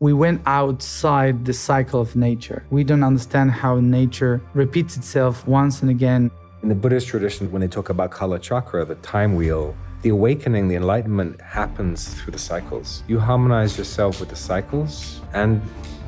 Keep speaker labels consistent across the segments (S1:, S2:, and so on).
S1: we went outside the cycle of nature. We don't understand how nature repeats itself once and again.
S2: In the Buddhist tradition, when they talk about Kala Chakra, the time wheel, the awakening, the enlightenment happens through the cycles. You harmonize yourself with the cycles, and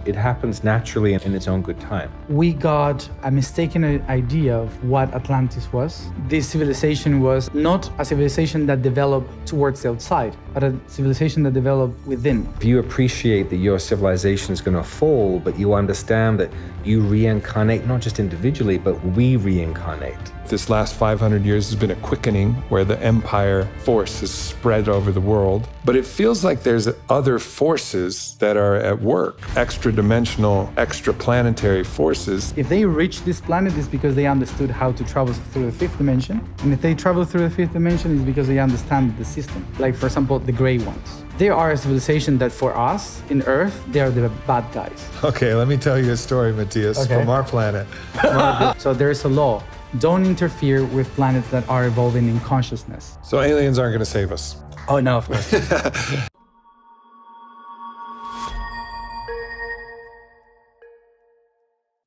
S2: it happens naturally in its own good time.
S1: We got a mistaken idea of what Atlantis was. This civilization was not a civilization that developed towards the outside, but a civilization that developed within.
S2: If you appreciate that your civilization is going to fall, but you understand that you reincarnate not just individually, but we reincarnate.
S3: This last 500 years has been a quickening where the empire force has spread over the world. But it feels like there's other forces that are at work, extra dimensional, extra planetary forces.
S1: If they reach this planet, it's because they understood how to travel through the fifth dimension. And if they travel through the fifth dimension, it's because they understand the system. Like, for example, the gray ones. They are a civilization that for us in Earth, they are the bad guys.
S3: Okay, let me tell you a story, Matias,
S1: Okay.
S3: from our planet.
S1: So there is a law. Don't interfere with planets that are evolving in consciousness.
S3: So aliens aren't going to save us.
S1: Oh, no, of course.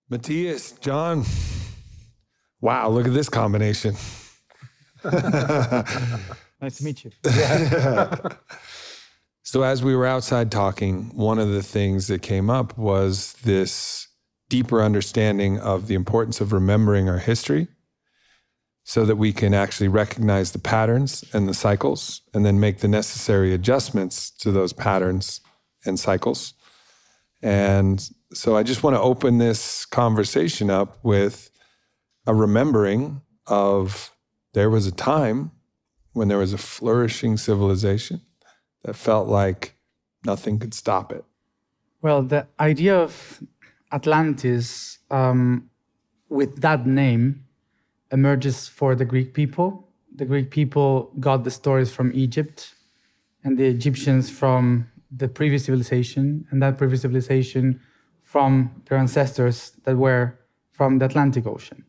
S3: Matias, John. Wow, look at this combination.
S1: nice to meet you.
S3: So, as we were outside talking, one of the things that came up was this deeper understanding of the importance of remembering our history so that we can actually recognize the patterns and the cycles and then make the necessary adjustments to those patterns and cycles. And so, I just want to open this conversation up with a remembering of there was a time when there was a flourishing civilization that felt like nothing could stop it.
S1: Well, the idea of Atlantis um, with that name emerges for the Greek people. The Greek people got the stories from Egypt and the Egyptians from the previous civilization, and that previous civilization from their ancestors that were from the Atlantic Ocean.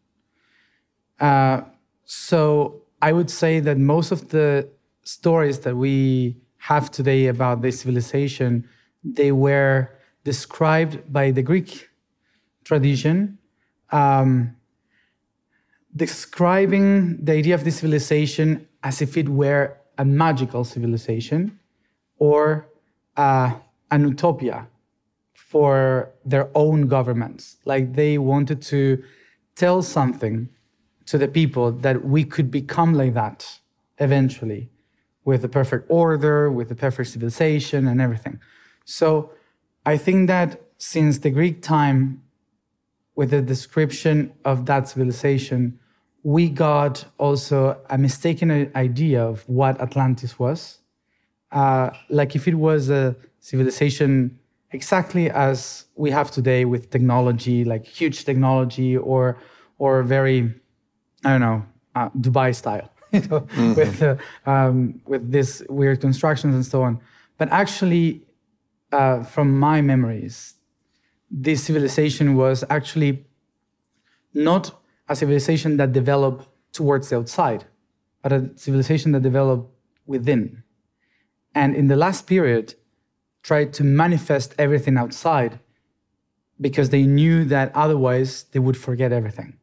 S1: Uh, so I would say that most of the stories that we have today about this civilization, they were described by the Greek tradition, um, describing the idea of this civilization as if it were a magical civilization or uh, an utopia for their own governments. Like they wanted to tell something to the people that we could become like that eventually with the perfect order, with the perfect civilization and everything. So I think that since the Greek time, with the description of that civilization, we got also a mistaken idea of what Atlantis was. Uh, like if it was a civilization exactly as we have today with technology, like huge technology or or very, I don't know, uh, Dubai style, you know, with uh, um, with this weird constructions and so on. But actually, uh, from my memories, this civilization was actually not a civilization that developed towards the outside, but a civilization that developed within. And in the last period, tried to manifest everything outside because they knew that otherwise they would forget everything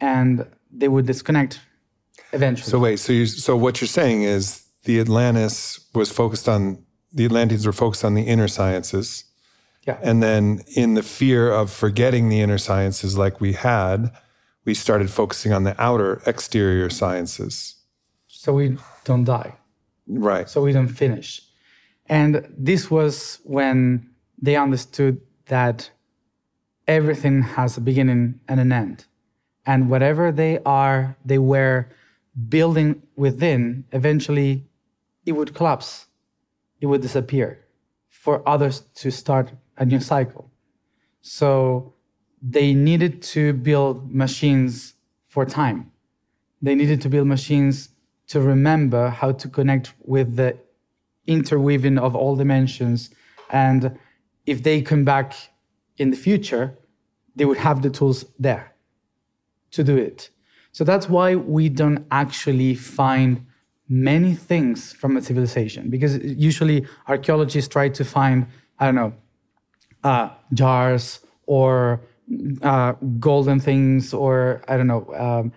S1: and they would disconnect eventually.
S3: So wait, so you so what you're saying is the Atlantis was focused on the Atlanteans were focused on the inner sciences.
S1: Yeah.
S3: And then in the fear of forgetting the inner sciences like we had, we started focusing on the outer exterior sciences.
S1: so we don't die.
S3: Right.
S1: so we don't finish. And this was when they understood that everything has a beginning and an end. And whatever they are, they were building within, eventually it would collapse, it would disappear for others to start a new cycle. So they needed to build machines for time. They needed to build machines to remember how to connect with the interweaving of all dimensions. And if they come back in the future, they would have the tools there to do it. So that's why we don't actually find many things from a civilization, because usually archaeologists try to find I don't know, uh, jars or uh, golden things or I don't know, um,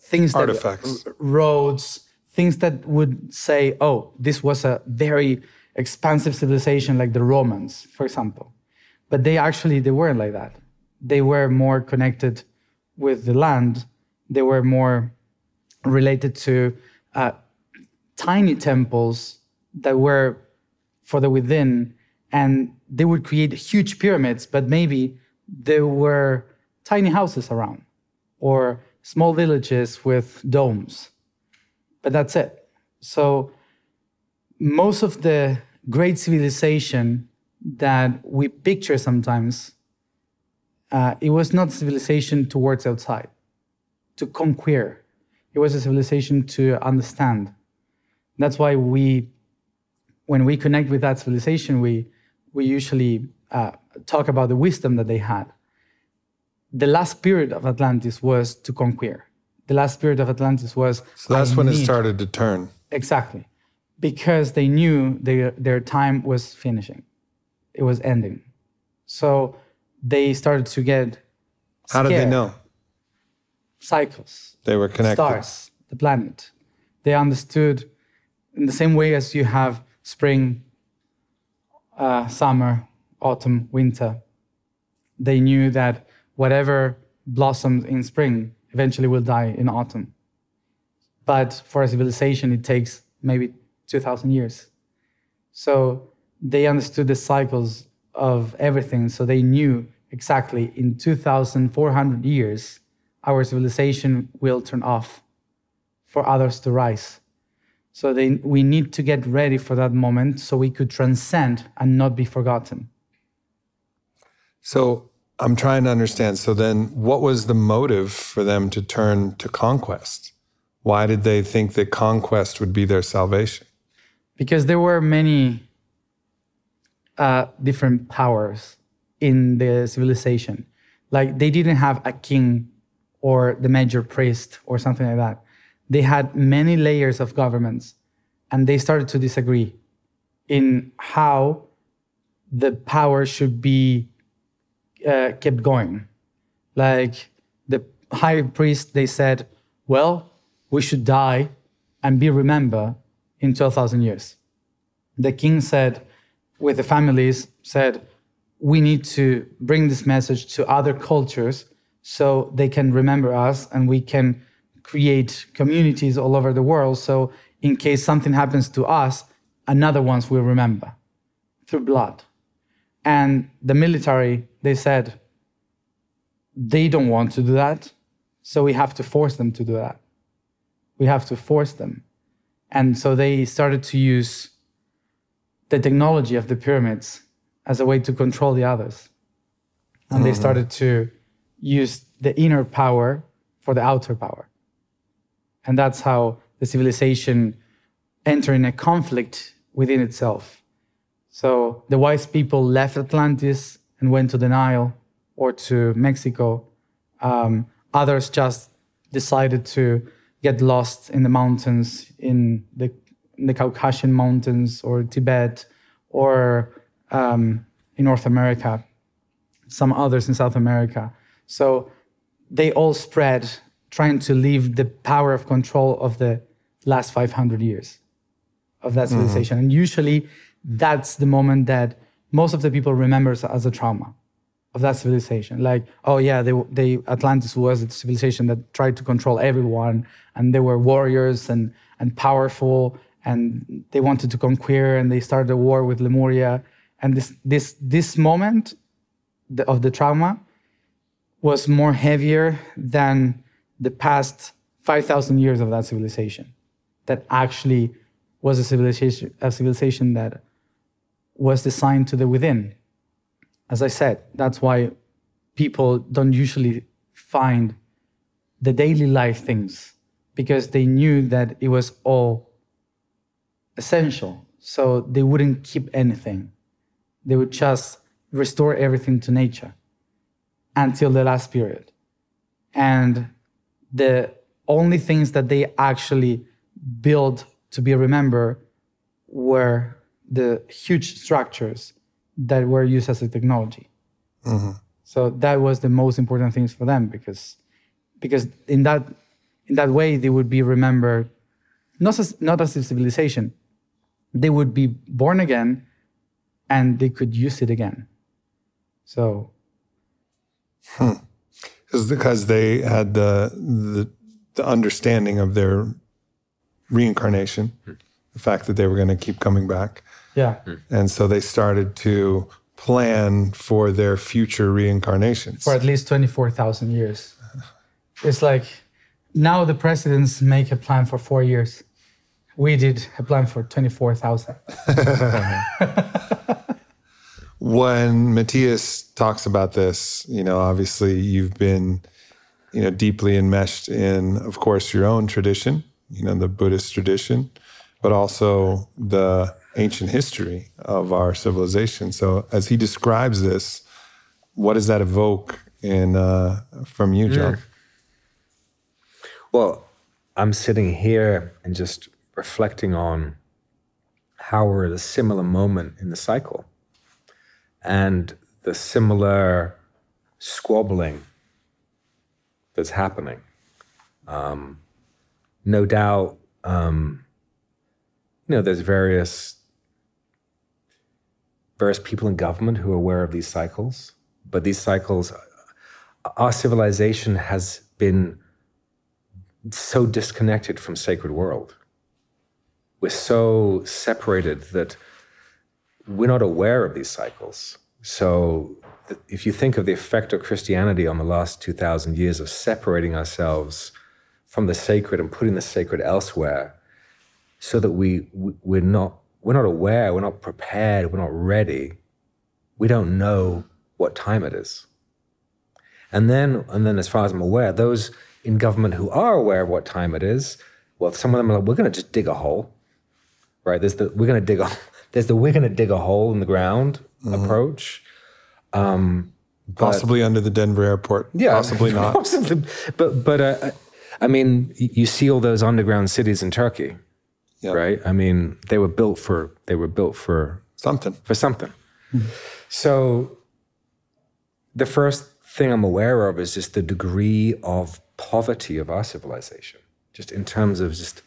S1: things that
S3: Artifacts.
S1: roads, things that would say, oh, this was a very expansive civilization like the Romans, for example. But they actually they weren't like that. They were more connected with the land. They were more related to uh, tiny temples that were for the within, and they would create huge pyramids, but maybe there were tiny houses around or small villages with domes. But that's it. So most of the great civilization that we picture sometimes, uh, it was not civilization towards outside, to conquer. It was a civilization to understand. That's why we, when we connect with that civilization, we we usually uh, talk about the wisdom that they had. The last period of Atlantis was to conquer. The last period of Atlantis was.
S3: So that's
S1: I
S3: when it started to turn.
S1: Exactly. Because they knew their, their time was finishing, it was ending. So they started to get
S3: How did they know?
S1: cycles,
S3: They were connected.
S1: stars, the planet. They understood in the same way as you have spring, uh, summer, autumn, winter. They knew that whatever blossoms in spring eventually will die in autumn. But for a civilization, it takes maybe 2,000 years. So they understood the cycles of everything. So they knew exactly in 2,400 years, our civilization will turn off for others to rise. So they, we need to get ready for that moment so we could transcend and not be forgotten.
S3: So I'm trying to understand. So then, what was the motive for them to turn to conquest? Why did they think that conquest would be their salvation?
S1: because there were many uh, different powers in the civilization. Like they didn't have a king or the major priest or something like that. They had many layers of governments, and they started to disagree in how the power should be uh, kept going. Like the high priest, they said, well, we should die and be remembered in 12,000 years. The king said, with the families, said, we need to bring this message to other cultures so they can remember us and we can create communities all over the world. So in case something happens to us, another ones will remember through blood. And the military, they said, they don't want to do that. So we have to force them to do that. We have to force them. And so they started to use the technology of the pyramids as a way to control the others. And they mm-hmm. started to use the inner power for the outer power. And that's how the civilization entered in a conflict within itself. So the wise people left Atlantis and went to the Nile or to Mexico. Um, others just decided to get lost in the mountains in the, in the Caucasian mountains or Tibet or um, in North America, some others in South America. So they all spread trying to leave the power of control of the last 500 years of that mm-hmm. civilization. And usually that's the moment that most of the people remember as a trauma of that civilization. Like, oh yeah, they, they Atlantis was a civilization that tried to control everyone, and they were warriors and and powerful, and they wanted to conquer, and they started a war with Lemuria. And this this this moment of the trauma was more heavier than the past 5,000 years of that civilization. That actually was a civilization, a civilization that was designed to the within. As I said, that's why people don't usually find the daily life things because they knew that it was all essential. So they wouldn't keep anything. They would just restore everything to nature until the last period. And the only things that they actually built to be remembered were the huge structures that were used as a technology. Mm-hmm. So that was the most important things for them because because in that in that way they would be remembered not as not as a civilization. They would be born again and they could use it again. So hmm.
S3: Is because they had the, the the understanding of their reincarnation, hmm. the fact that they were going to keep coming back,
S1: yeah. Hmm.
S3: and so they started to plan for their future reincarnations.
S1: For at least 24,000 years. It's like now the presidents make a plan for 4 years. We did a plan for 24,000.
S3: when Matias talks about this, you know, obviously you've been, you know, deeply enmeshed in, of course, your own tradition, you know, the Buddhist tradition, but also the ancient history of our civilization. So, as he describes this, what does that evoke in uh, from you, John?
S2: Well, I'm sitting here and just reflecting on how we're at a similar moment in the cycle and the similar squabbling that's happening. Um, no doubt, um, you know, there's various various people in government who are aware of these cycles, but these cycles, our civilization has been so disconnected from sacred world. We're so separated that we're not aware of these cycles. So if you think of the effect of Christianity on the last 2000 years of separating ourselves from the sacred and putting the sacred elsewhere so that we we- we're not we're not aware, we're not prepared, we're not ready. We don't know what time it is. And then, and then, as far as I'm aware, those in government who are aware of what time it is, well, some of them are like, we're going to just dig a hole, right? There's the we're going to dig a there's the we're going to dig a hole in the ground mm-hmm. approach.
S3: Um, possibly under the Denver airport. Yeah, possibly not.
S2: Possibly, but but uh, I mean, you see all those underground cities in Turkey,
S3: Yeah.
S2: right? I mean, they were built for they were built for
S3: Something.
S2: for something. Hmm. So the first thing I'm aware of is just the degree of poverty of our civilization, just in terms of just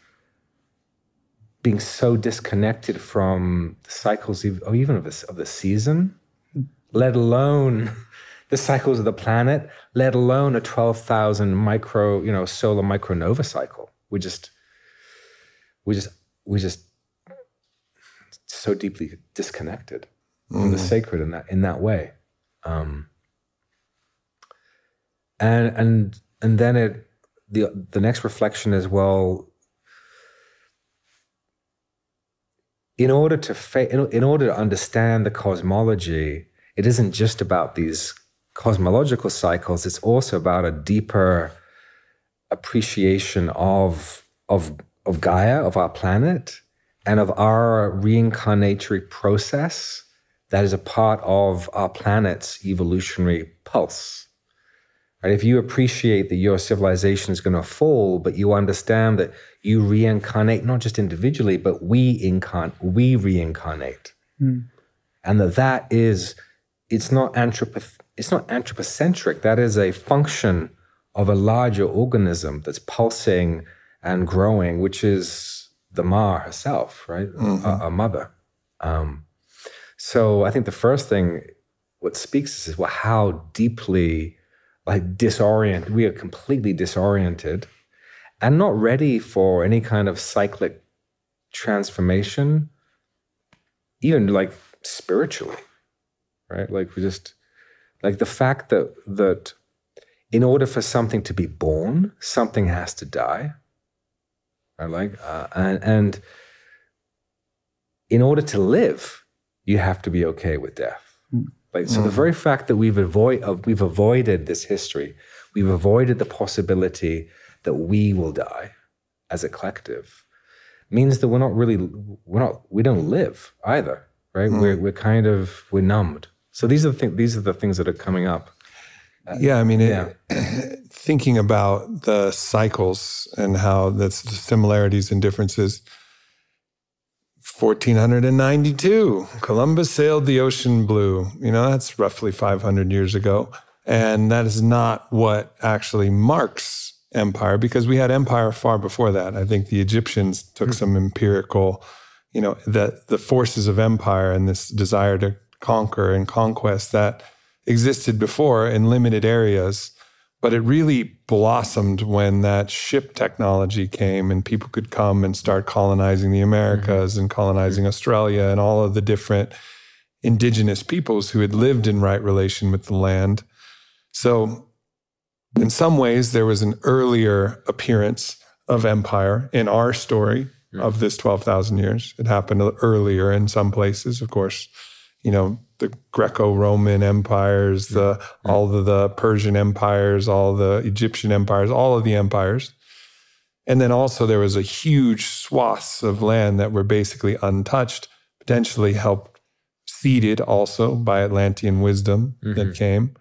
S2: being so disconnected from the cycles of, even of the, of the season, let alone the cycles of the planet, let alone a 12,000 micro, you know, solar micronova cycle. We just, we just, we just so deeply disconnected from the sacred in that in that way. Um, and and and then it the the next reflection is well in order to fa- in, in order to understand the cosmology it isn't just about these cosmological cycles it's also about a deeper appreciation of of of Gaia of our planet and of our reincarnatory process that is a part of our planet's evolutionary pulse Right? If you appreciate that your civilization is going to fall, but you understand that you reincarnate not just individually, but we incarnate, we reincarnate, and that that is, it's not anthropo- it's not anthropocentric. That is a function of a larger organism that's pulsing and growing, which is the Ma herself, right, our, our mother. Um, so I think the first thing what speaks is well how deeply like disoriented we are completely disoriented and not ready for any kind of cyclic transformation even like spiritually right? Like we just like the fact that that in order for something to be born something has to die right? Like uh, and and in order to live you have to be okay with death like so, the mm. very fact that we've avoid of we've avoided this history, we've avoided the possibility that we will die as a collective, means that we're not really we're not we don't live either, right? Mm. We're we're kind of we're numbed. So these are the things these are the things that are coming up.
S3: Uh, yeah, I mean, it,
S2: yeah.
S3: thinking about the cycles and how that's the similarities and differences 1492, Columbus sailed the ocean blue. You know, that's roughly 500 years ago. And that is not what actually marks empire because we had empire far before that. I think the Egyptians took mm-hmm. some empirical, you know, that the forces of empire and this desire to conquer and conquest that existed before in limited areas but it really blossomed when that ship technology came and people could come and start colonizing the Americas mm-hmm. and colonizing Australia and all of the different indigenous peoples who had lived in right relation with the land. So, in some ways, there was an earlier appearance of empire in our story mm-hmm. of this 12,000 years. It happened earlier in some places, of course. You know, the Greco-Roman empires, the all of the Persian empires, all the Egyptian empires, all of the empires. And then also there was a huge swaths of land that were basically untouched, potentially helped seeded also by Atlantean wisdom mm-hmm. that came,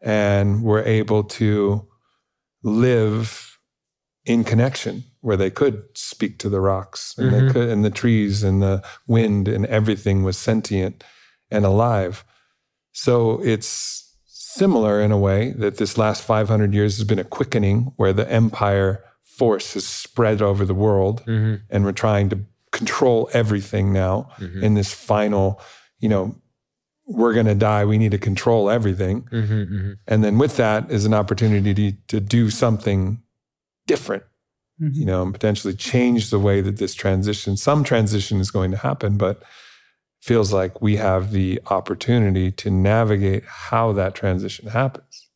S3: and were able to live in connection where they could speak to the rocks and mm-hmm. they could and the trees and the wind and everything was sentient and alive. So it's similar in a way that this last 500 years has been a quickening where the empire force has spread over the world mm-hmm. and we're trying to control everything now mm-hmm. in this final, you know, we're going to die. We need to control everything. Mm-hmm, mm-hmm. and then with that is an opportunity to, to do something different, you mm-hmm. know, and potentially change the way that this transition, some transition is going to happen, but feels like we have the opportunity to navigate how that transition happens.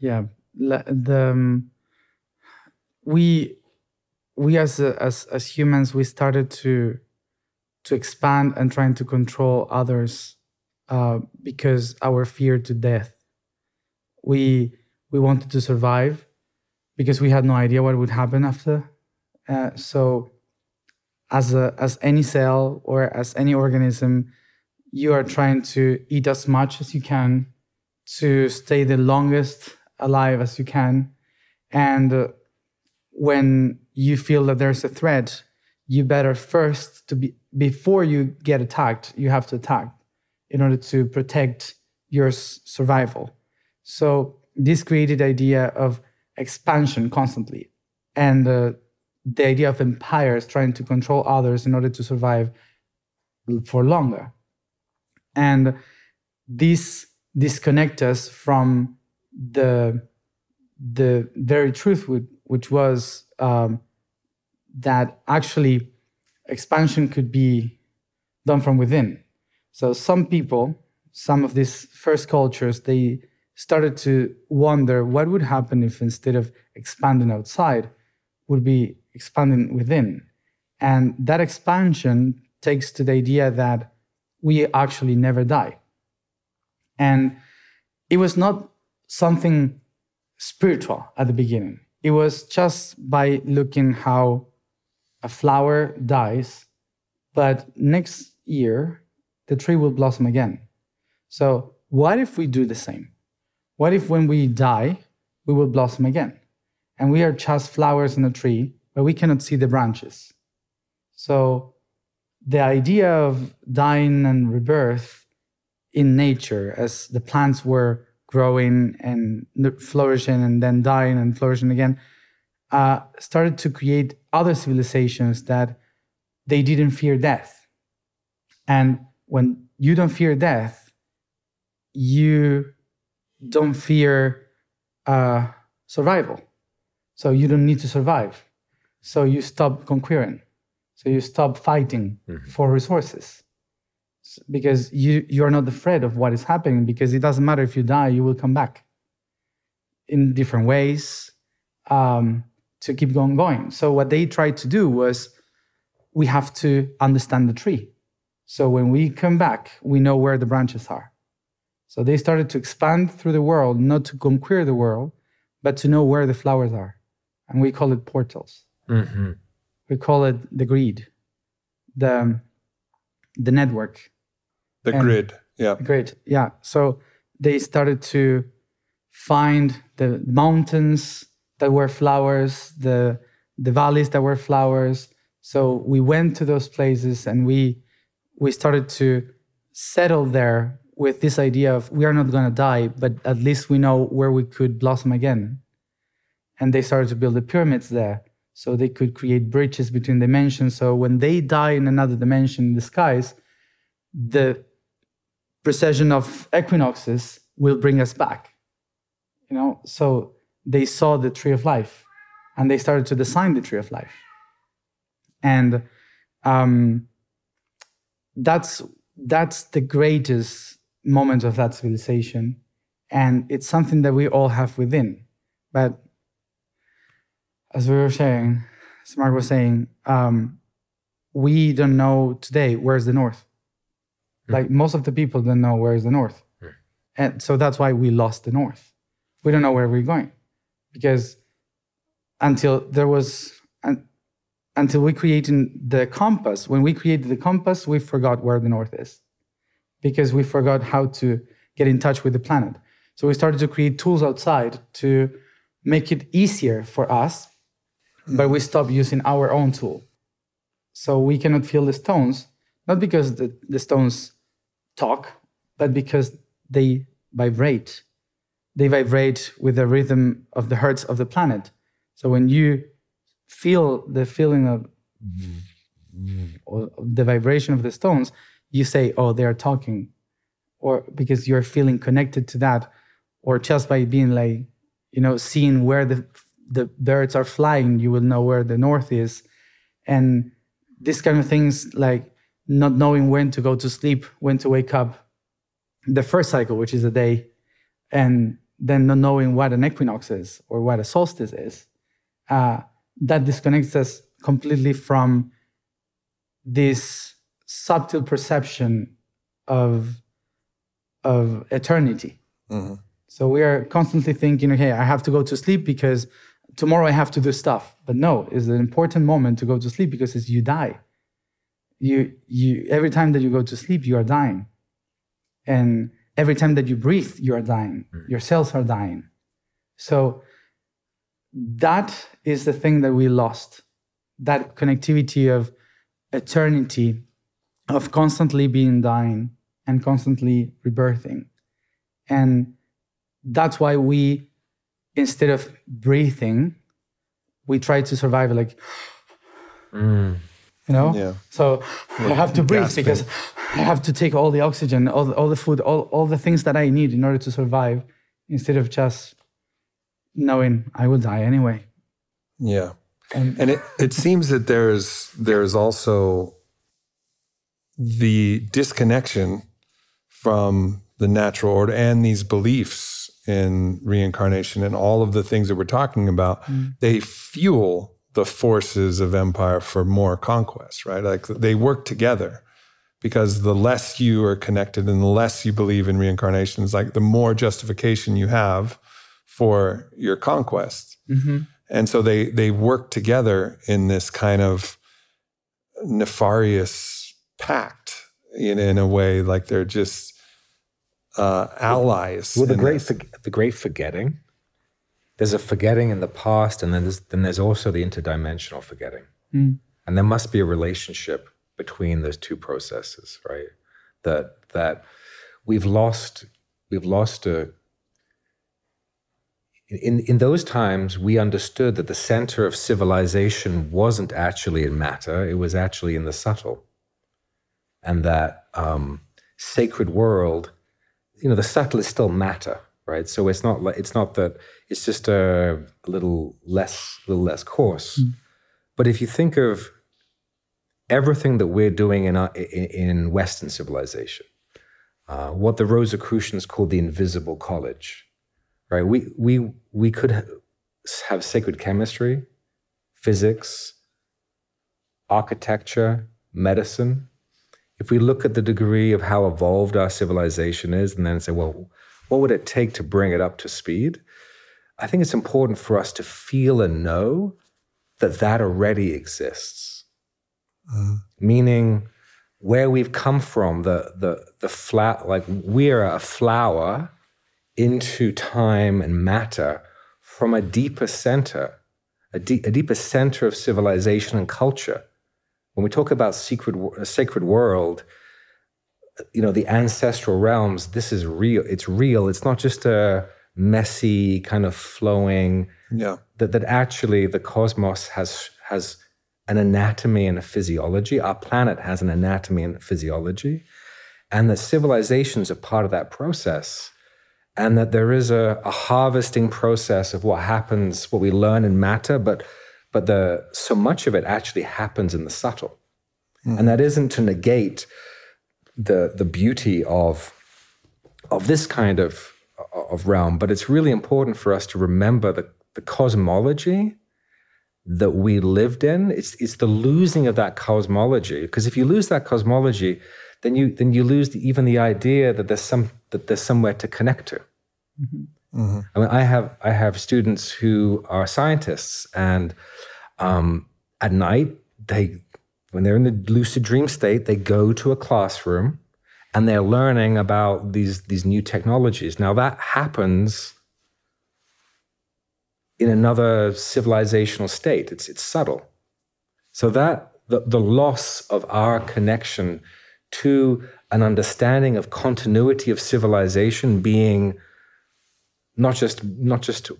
S1: Yeah, the um, we we as as as humans we started to to expand and trying to control others uh, because our fear to death. We we wanted to survive because we had no idea what would happen after. Uh, so as a as any cell or as any organism you are trying to eat as much as you can to stay the longest alive as you can. And uh, when you feel that there's a threat you better first to be before you get attacked you have to attack in order to protect your survival. So this created idea of expansion constantly. And uh, the idea of empires trying to control others in order to survive for longer. And this disconnect us from the the very truth which was um, that actually expansion could be done from within. So some people, some of these first cultures, they started to wonder what would happen if instead of expanding outside, would be expanding within. And that expansion takes to the idea that we actually never die. And it was not something spiritual at the beginning. It was just by looking how a flower dies, but next year the tree will blossom again. So, what if we do the same? What if when we die, we will blossom again? And we are just flowers in a tree but we cannot see the branches. So the idea of dying and rebirth in nature, as the plants were growing and flourishing and then dying and flourishing again, uh, started to create other civilizations that they didn't fear death. And when you don't fear death, you don't fear uh, survival. So you don't need to survive. So you stop conquering. So you stop fighting mm-hmm. for resources because you you are not afraid of what is happening because it doesn't matter if you die, you will come back in different ways um, to keep going going. So what they tried to do was we have to understand the tree. So when we come back, we know where the branches are. So they started to expand through the world, not to conquer the world, but to know where the flowers are. And we call it portals. Mm-hmm. We call it the grid, the the network,
S3: the and grid. Yeah,
S1: grid. Yeah. So they started to find the mountains that were flowers, the the valleys that were flowers, So we went to those places and we we started to settle there with this idea of we are not going to die, but at least we know where we could blossom again. And they started to build the pyramids there so they could create bridges between dimensions. So when they die in another dimension in the skies, the precession of equinoxes will bring us back. You know, so they saw the tree of life and they started to design the tree of life. And um, that's that's the greatest moment of that civilization. And it's something that we all have within. But as we were saying, as Mark was saying, um, we don't know today where's the north. Mm. Like most of the people don't know where's the north. Mm. And so that's why we lost the north. We don't know where we're going. Because until there was until we created the compass, when we created the compass, we forgot where the north is because we forgot how to get in touch with the planet. So we started to create tools outside to make it easier for us, but we mm-hmm. stop using our own tool. So we cannot feel the stones, not because the, the stones talk, but because they vibrate. They vibrate with the rhythm of the hertz of the planet. So when you feel the feeling of mm-hmm. the vibration of the stones, you say, oh, they're talking, or because you're feeling connected to that, or just by being like, you know, seeing where the the birds are flying, you will know where the north is, and this kind of things like not knowing when to go to sleep, when to wake up, the first cycle, which is a day, and then not knowing what an equinox is or what a solstice is, uh, that disconnects us completely from this subtle perception of of eternity. Mm-hmm. So we are constantly thinking, okay, I have to go to sleep because tomorrow I have to do stuff. But no, it's an important moment to go to sleep because it's you die. You you every time that you go to sleep, you are dying. And every time that you breathe, you are dying. Mm-hmm. Your cells are dying. So that is the thing that we lost. That connectivity of eternity of constantly being dying and constantly rebirthing. And that's why we, instead of breathing, we try to survive like, mm. you know? Yeah. So yeah. I have to breathe Gasping. because I have to take all the oxygen, all the, all the food, all, all the things that I need in order to survive instead of just knowing I will die anyway.
S3: Yeah. And, and it, it seems that there's there's also the disconnection from the natural order and these beliefs in reincarnation and all of the things that we're talking about, mm. they fuel the forces of empire for more conquest, right? Like they work together because the less you are connected and the less you believe in reincarnation is like the more justification you have for your conquest. Mm-hmm. And so they they work together in this kind of nefarious pact in, in a way like they're just uh, allies.
S2: Well, the great the great forgetting. There's a forgetting in the past, and then there's then there's also the interdimensional forgetting, mm. and there must be a relationship between those two processes, right? That that we've lost we've lost a in, in those times, we understood that the center of civilization wasn't actually in matter, it was actually in the subtle and that um, sacred world, you know, the subtle is still matter, right? So it's not like it's not that it's just a, a little less, little less coarse. Mm. But if you think of everything that we're doing in, our, in Western civilization, uh, what the Rosicrucians called the invisible college, right? We we we could have sacred chemistry, physics, architecture, medicine, if we look at the degree of how evolved our civilization is and then say, well, what would it take to bring it up to speed? I think it's important for us to feel and know that that already exists. Mm. Meaning, where we've come from, the the the flat, like we're a flower into time and matter from a deeper center, a, de- a deeper center of civilization and culture When we talk about secret, a sacred world, you know, the ancestral realms, this is real. It's real. It's not just a messy kind of flowing.
S3: Yeah.
S2: That that actually the cosmos has has an anatomy and a physiology. Our planet has an anatomy and a physiology, and that civilizations are part of that process. And that there is a, a harvesting process of what happens, what we learn in matter, but but the so much of it actually happens in the subtle. Mm. And that isn't to negate the the beauty of of this kind of of realm, but it's really important for us to remember the, the cosmology that we lived in. It's it's the losing of that cosmology. Because if you lose that cosmology, then you then you lose the, even the idea that there's some that there's somewhere to connect to. Mm-hmm. Mm-hmm. I mean, I have I have students who are scientists, and um, at night they when they're in the lucid dream state, they go to a classroom and they're learning about these, these new technologies. Now, that happens in another civilizational state, it's, it's subtle. So, that the, the loss of our connection to an understanding of continuity of civilization being not just not just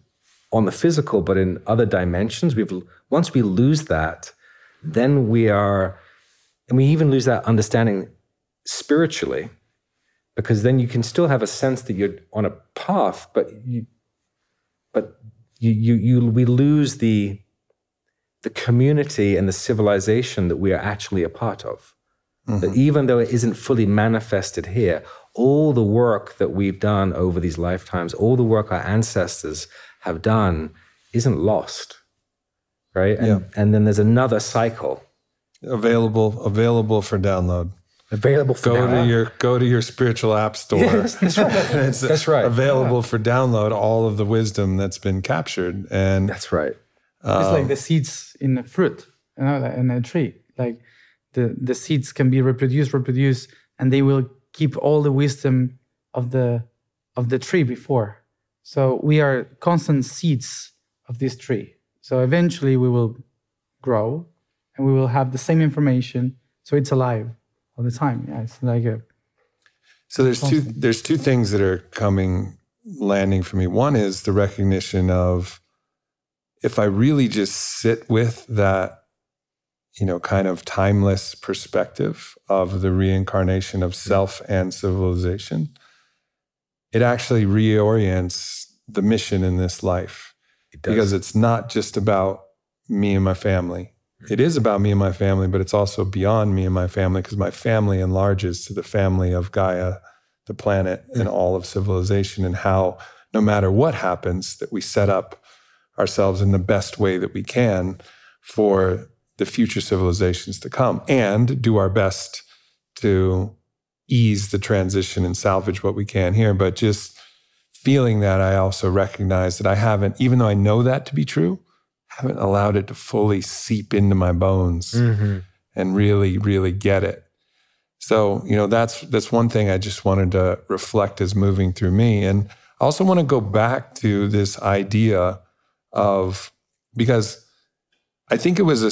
S2: on the physical but in other dimensions we've once we lose that then we are, and we even lose that understanding spiritually, because then you can still have a sense that you're on a path, but you, but you, you, you we lose the, the community and the civilization that we are actually a part of. Mm-hmm. That even though it isn't fully manifested here, all the work that we've done over these lifetimes, all the work our ancestors have done, isn't lost right? And,
S3: yeah.
S2: and then there's another cycle
S3: available available for download.
S2: Available for
S3: go
S2: download.
S3: to your go to your spiritual app store. Yes,
S2: that's right.
S3: it's
S2: that's right.
S3: Available yeah. for download all of the wisdom that's been captured, and
S2: that's right.
S1: Um, it's like the seeds in a fruit, you know, in a tree. Like the the seeds can be reproduced, reproduced, and they will keep all the wisdom of the of the tree before. So we are constant seeds of this tree. So eventually we will grow and we will have the same information. So it's alive all the time. Yeah, it's like a.
S3: So there's two there's two things that are coming landing for me. One is the recognition of if I really just sit with that, you know, kind of timeless perspective of the reincarnation of self and civilization, it actually reorients the mission in this life. It because it's not just about me and my family. It is about me and my family, but it's also beyond me and my family because my family enlarges to the family of Gaia, the planet, and all of civilization, and how no matter what happens, that we set up ourselves in the best way that we can for the future civilizations to come and do our best to ease the transition and salvage what we can here. But just feeling that, I also recognize that I haven't, even though I know that to be true, haven't allowed it to fully seep into my bones mm-hmm. and really, really get it. So, you know, that's that's one thing I just wanted to reflect as moving through me. And I also want to go back to this idea of because I think it was a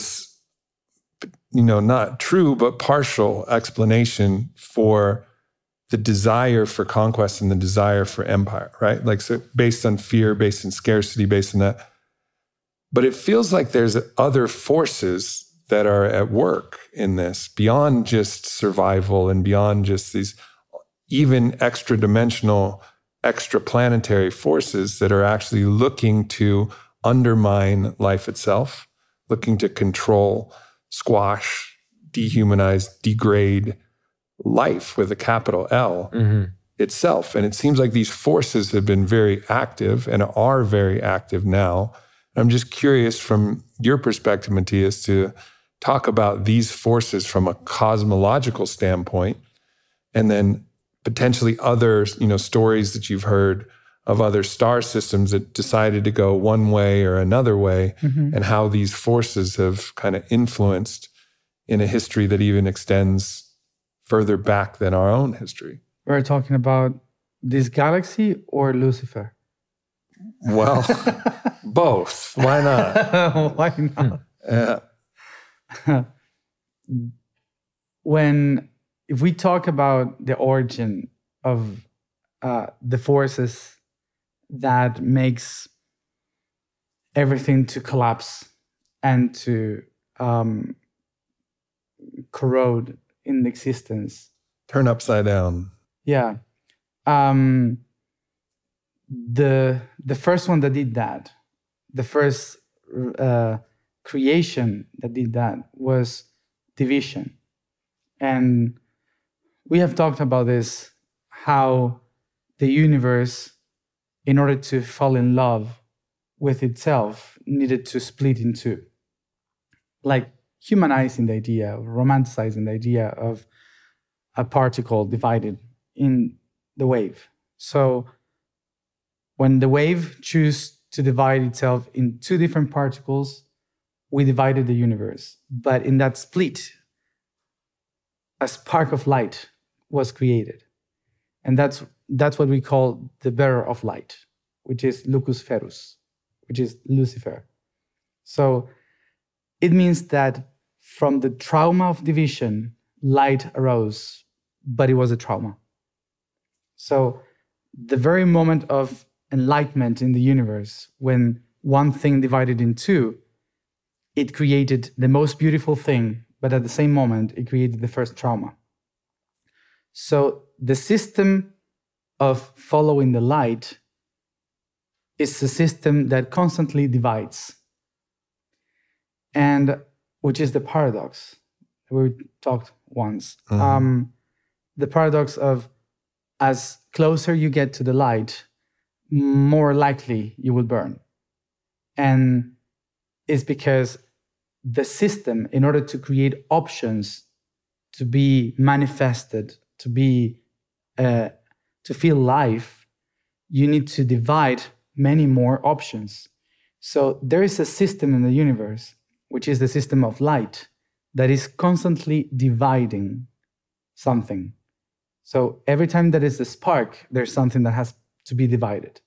S3: you know, not true, but partial explanation for the desire for conquest and the desire for empire, right? Like, so based on fear, based on scarcity, based on that. But it feels like there's other forces that are at work in this beyond just survival and beyond just these even extra dimensional, extra planetary forces that are actually looking to undermine life itself, looking to control, squash, dehumanize, degrade, life with a capital L mm-hmm. itself. And it seems like these forces have been very active and are very active now. I'm just curious from your perspective, Matias, to talk about these forces from a cosmological standpoint and then potentially other you know stories that you've heard of other star systems that decided to go one way or another way mm-hmm. and how these forces have kind of influenced in a history that even extends further back than our own history.
S1: We're talking about this galaxy or Lucifer?
S3: Well, both. Why not?
S1: Why not?
S3: Yeah.
S1: when if we talk about the origin of uh, the forces that makes everything to collapse and to um, corrode in existence.
S3: Turn upside down.
S1: Yeah. Um, the the first one that did that, the first uh, creation that did that was division, and we have talked about this how the universe, in order to fall in love with itself, needed to split in two, like humanizing the idea, romanticizing the idea of a particle divided in the wave. So when the wave chose to divide itself in two different particles, we divided the universe. But in that split, a spark of light was created. And that's that's what we call the bearer of light, which is Lucus Ferus, which is Lucifer. So it means that from the trauma of division, light arose, but it was a trauma. So the very moment of enlightenment in the universe, when one thing divided in two, it created the most beautiful thing, but at the same moment, it created the first trauma. So the system of following the light is a system that constantly divides, and which is the paradox we talked once. Mm-hmm. Um, the paradox of as closer you get to the light, more likely you will burn. And it's because the system, in order to create options to be manifested, to be uh, to feel life, you need to divide many more options. So there is a system in the universe, which is the system of light, that is constantly dividing something. So every time there is a spark, there's something that has to be divided.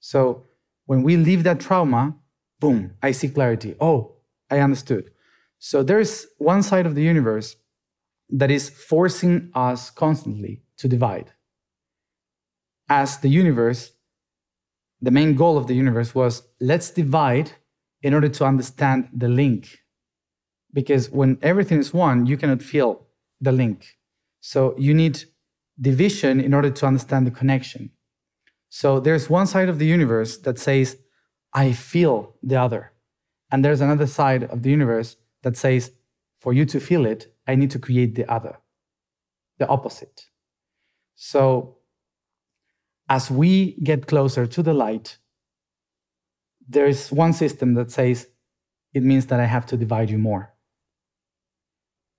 S1: So when we leave that trauma, boom, I see clarity. Oh, I understood. So there's one side of the universe that is forcing us constantly to divide. As the universe, the main goal of the universe was let's divide in order to understand the link. Because when everything is one, you cannot feel the link. So you need division in order to understand the connection. So there's one side of the universe that says, I feel the other. And there's another side of the universe that says, for you to feel it, I need to create the other, the opposite. So as we get closer to the light, there is one system that says it means that I have to divide you more.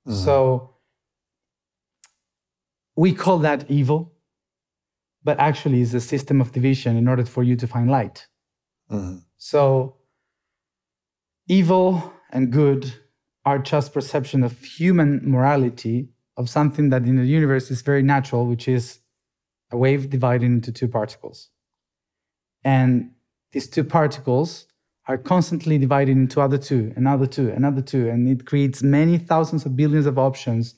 S1: Mm-hmm. So we call that evil, but actually it's a system of division in order for you to find light. Mm-hmm. So evil and good are just perception of human morality of something that in the universe is very natural, which is a wave divided into two particles. And these two particles are constantly divided into other two, another two, another two, and it creates many thousands of billions of options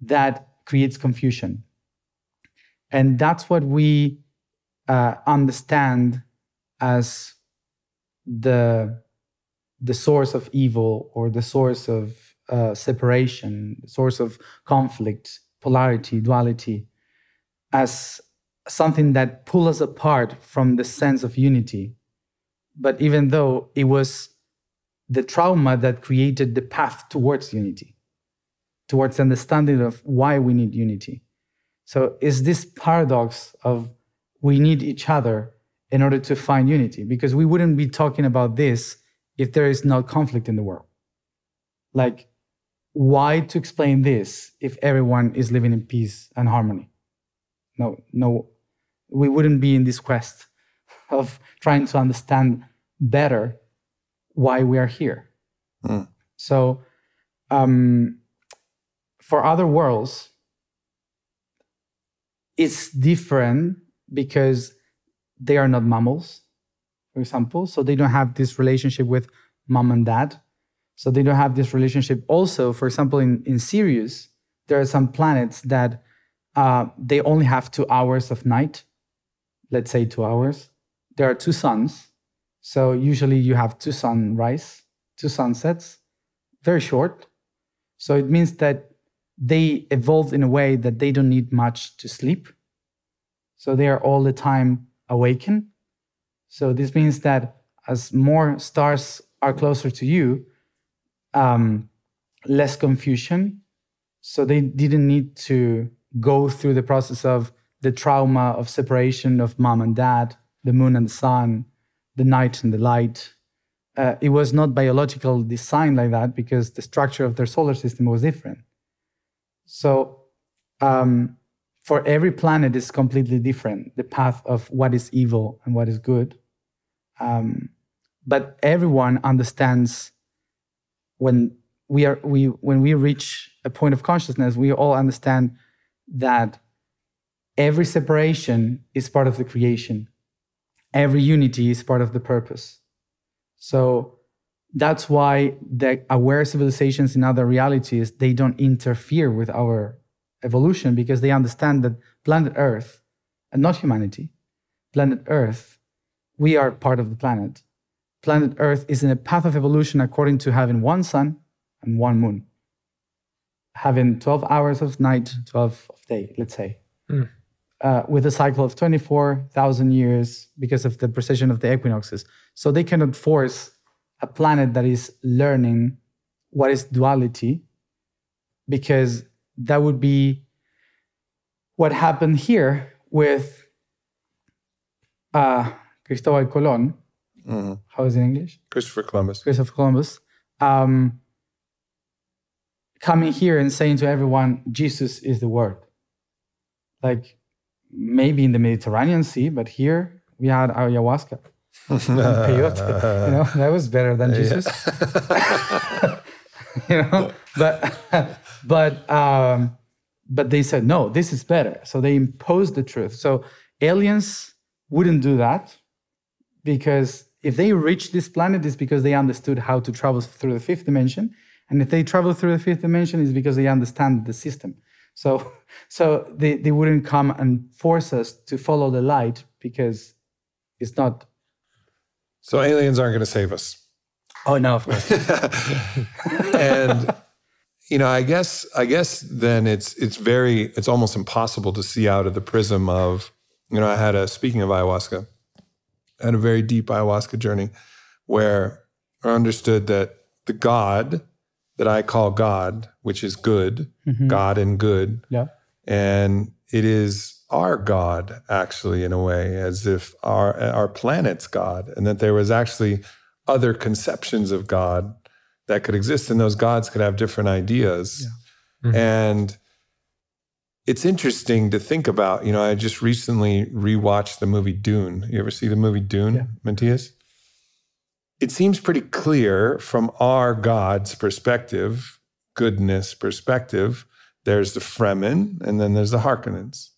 S1: that creates confusion. And that's what we uh, understand as the the source of evil or the source of uh, separation, source of conflict, polarity, duality, as something that pull us apart from the sense of unity. But even though it was the trauma that created the path towards unity, towards understanding of why we need unity. So is this paradox of we need each other in order to find unity, because we wouldn't be talking about this if there is no conflict in the world. Like, why to explain this if everyone is living in peace and harmony? No, no, we wouldn't be in this quest of trying to understand better why we are here. Mm. So, um, for other worlds, it's different because they are not mammals for example. So they don't have this relationship with mom and dad. So they don't have this relationship. Also, for example, in, in Sirius, there are some planets that uh, they only have two hours of night, let's say two hours. There are two suns. So usually you have two sunrise, two sunsets, very short. So it means that they evolved in a way that they don't need much to sleep. So they are all the time awakened. So this means that as more stars are closer to you, um, less confusion. So they didn't need to go through the process of the trauma of separation of mom and dad, the moon and the sun, the night and the light. Uh, it was not biological design like that because the structure of their solar system was different. So um, for every planet is completely different, the path of what is evil and what is good. Um, but everyone understands when we are we when we reach a point of consciousness, we all understand that every separation is part of the creation. Every unity is part of the purpose. So that's why the aware civilizations in other realities they don't interfere with our evolution because they understand that planet earth and not humanity planet earth we are part of the planet planet earth is in a path of evolution according to having one sun and one moon having 12 hours of night 12 of day let's say mm. uh, with a cycle of 24000 years because of the precession of the equinoxes so they cannot force a planet that is learning what is duality, because that would be what happened here with uh, Cristobal Colon. Mm-hmm. How is it in English?
S3: Christopher Columbus.
S1: Christopher Columbus. Um, coming here and saying to everyone, Jesus is the word. Like maybe in the Mediterranean Sea, but here we had ayahuasca peyote. you know, that was better than Jesus. Yeah. you know, but but um, but they said no, this is better. So they imposed the truth. So aliens wouldn't do that because if they reached this planet, it's because they understood how to travel through the fifth dimension, and if they travel through the fifth dimension, it's because they understand the system. So so they, they wouldn't come and force us to follow the light because it's not
S3: so aliens aren't going to save us.
S1: Oh no, of course.
S3: and you know, I guess I guess then it's it's very it's almost impossible to see out of the prism of you know I had a speaking of ayahuasca, I had a very deep ayahuasca journey where I understood that the God that I call God, which is good, mm-hmm. God and good,
S1: yeah,
S3: and it is our God, actually, in a way, as if our our planet's God, and that there was actually other conceptions of God that could exist, and those gods could have different ideas. Yeah. Mm-hmm. And it's interesting to think about. You know, I just recently rewatched the movie Dune. You ever see the movie Dune, yeah. Matias? It seems pretty clear from our God's perspective, goodness perspective. There's the Fremen, and then there's the Harkonnens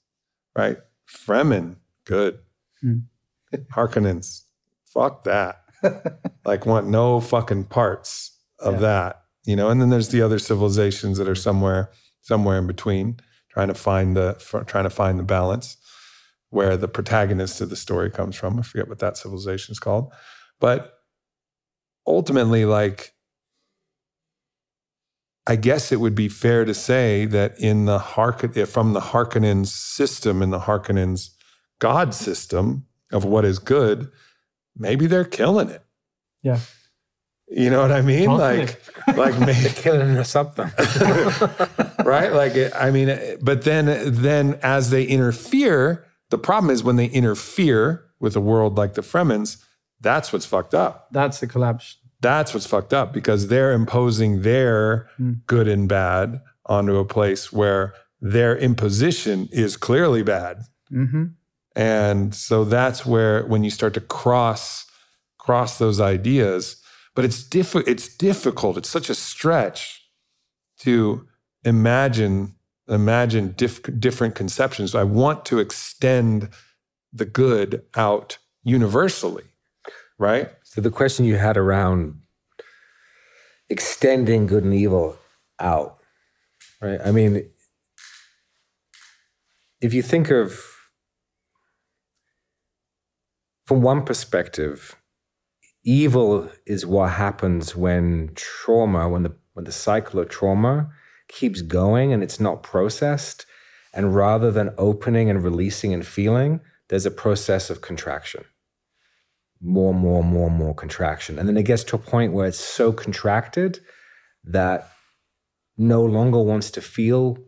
S3: right? Fremen, good. Mm. Harkonnens, fuck that. like want no fucking parts of yeah. that, you know. And then there's the other civilizations that are somewhere, somewhere in between, trying to find the trying to find the balance where the protagonist of the story comes from. I forget what that civilization is called, but ultimately, like I guess it would be fair to say that in the Hark- eh, from the Harkonnens system, in the Harkonnens God system of what is good, maybe they're killing it.
S1: Yeah.
S3: You know what I mean? Like, like maybe
S2: killing or something,
S3: right? Like, eh, I mean, eh, but then, then as they interfere, the problem is when they interfere with a world like the Fremens, that's what's fucked up.
S1: That's the collapse.
S3: That's what's fucked up because they're imposing their mm. good and bad onto a place where their imposition is clearly bad. Mm-hmm. And so that's where when you start to cross cross those ideas, but it's diff- it's difficult. It's such a stretch to imagine imagine diff- different conceptions. I want to extend the good out universally, right?
S2: So the question you had around extending good and evil out, right? I mean, if you think of from one perspective, evil is what happens when trauma, when the when the cycle of trauma keeps going and it's not processed, and rather than opening and releasing and feeling, there's a process of contraction. More, more, more, more contraction. And then it gets to a point where it's so contracted that no longer wants to feel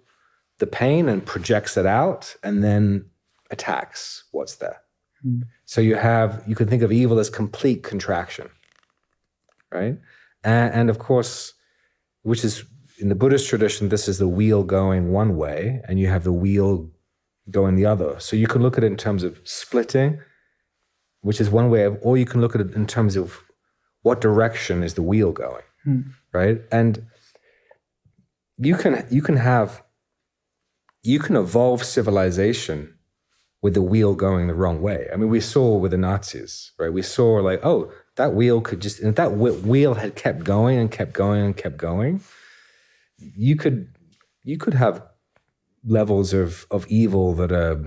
S2: the pain and projects it out and then attacks what's there. Mm. So you have, you can think of evil as complete contraction, right? And, and of course, which is in the Buddhist tradition, this is the wheel going one way, and you have the wheel going the other. So you can look at it in terms of splitting, which is one way of, or you can look at it in terms of what direction is the wheel going, hmm. right? And you can you can have you can evolve civilization with the wheel going the wrong way. I mean, we saw with the Nazis, right? We saw like, oh, that wheel could just, if that wheel had kept going and kept going and kept going, you could, you could have levels of of evil that are.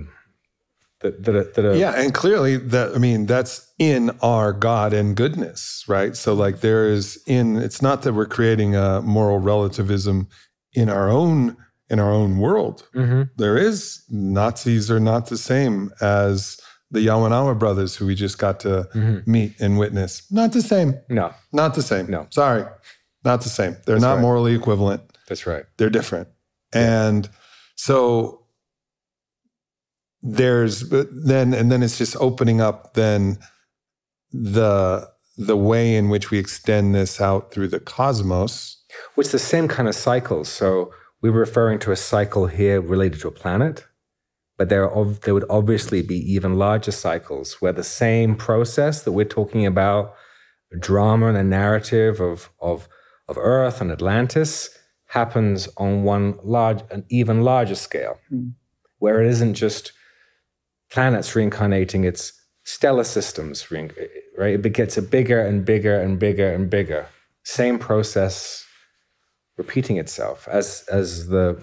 S2: That, that, are, that are,
S3: yeah, and clearly that I mean that's in our God and goodness, right? So like there is in it's not that we're creating a moral relativism in our own in our own world. Mm-hmm. There is Nazis are not the same as the Yawanawa brothers who we just got to mm-hmm. meet and witness. Not the same.
S2: No.
S3: Not the same.
S2: No.
S3: Sorry. Not the same. They're That's not right. morally equivalent.
S2: That's right.
S3: They're different. Yeah. And so there's then and then it's just opening up then the the way in which we extend this out through the cosmos.
S2: Which the same kind of cycles. So we're referring to a cycle here related to a planet, but there, are, there would obviously be even larger cycles where the same process that we're talking about, drama and a narrative of, of, of Earth and Atlantis, happens on one large, an even larger scale, mm. where it isn't just planets reincarnating, it's stellar systems, right? It gets a bigger and bigger and bigger and bigger. Same process repeating itself as as the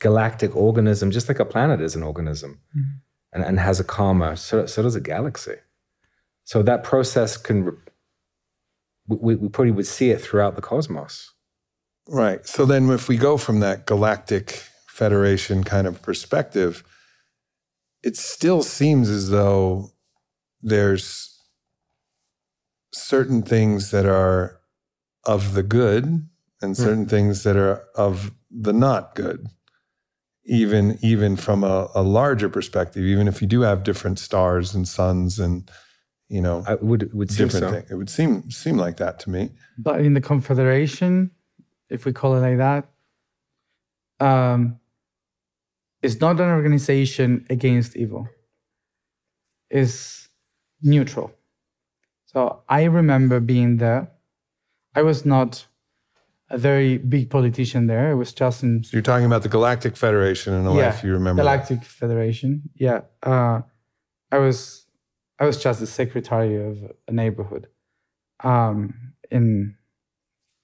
S2: galactic organism, just like a planet is an organism, mm-hmm. and, and has a karma. So so does a galaxy. So that process can. We, we probably would see it throughout the cosmos.
S3: Right. So then, if we go from that galactic federation kind of perspective, it still seems as though there's certain things that are of the good and hmm. certain mm. things that are of the not good even even from a, a, larger perspective even if you do have different stars and suns and you know
S2: I would would seem so.
S3: it would seem seem like that to me
S1: but in the confederation if we call it like that um it's not an organization against evil it's neutral so i remember being there i was not a very big politician there. It was Justin.
S3: So you're talking about the Galactic Federation in a yeah, if you remember.
S1: Galactic that. Federation. Yeah. Uh, I was I was just the secretary of a neighborhood. Um, in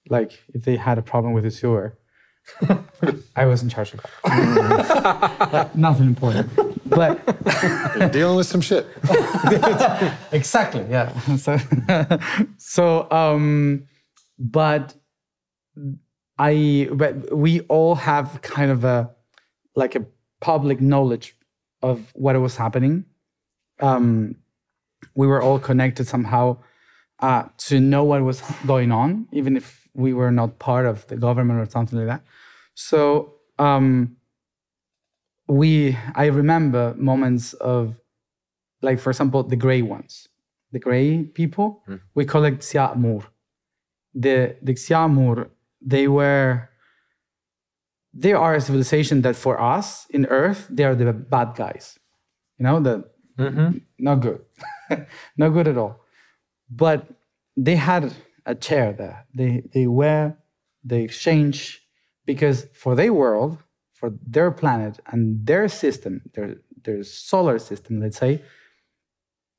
S1: like if they had a problem with the sewer, I was in charge of that. like, nothing important. But
S3: You're dealing with some shit.
S1: exactly. Yeah. So, so um, but I but we all have kind of a like a public knowledge of what was happening. Um, we were all connected somehow uh, to know what was going on, even if we were not part of the government or something like that. So um, we, I remember moments of, like for example, the gray ones, the gray people. Mm. We call it Xiamur. The the Xiamur they were they are a civilization that for us in earth they are the bad guys you know the mm-hmm. not good not good at all but they had a chair there they they were they exchange because for their world for their planet and their system their their solar system let's say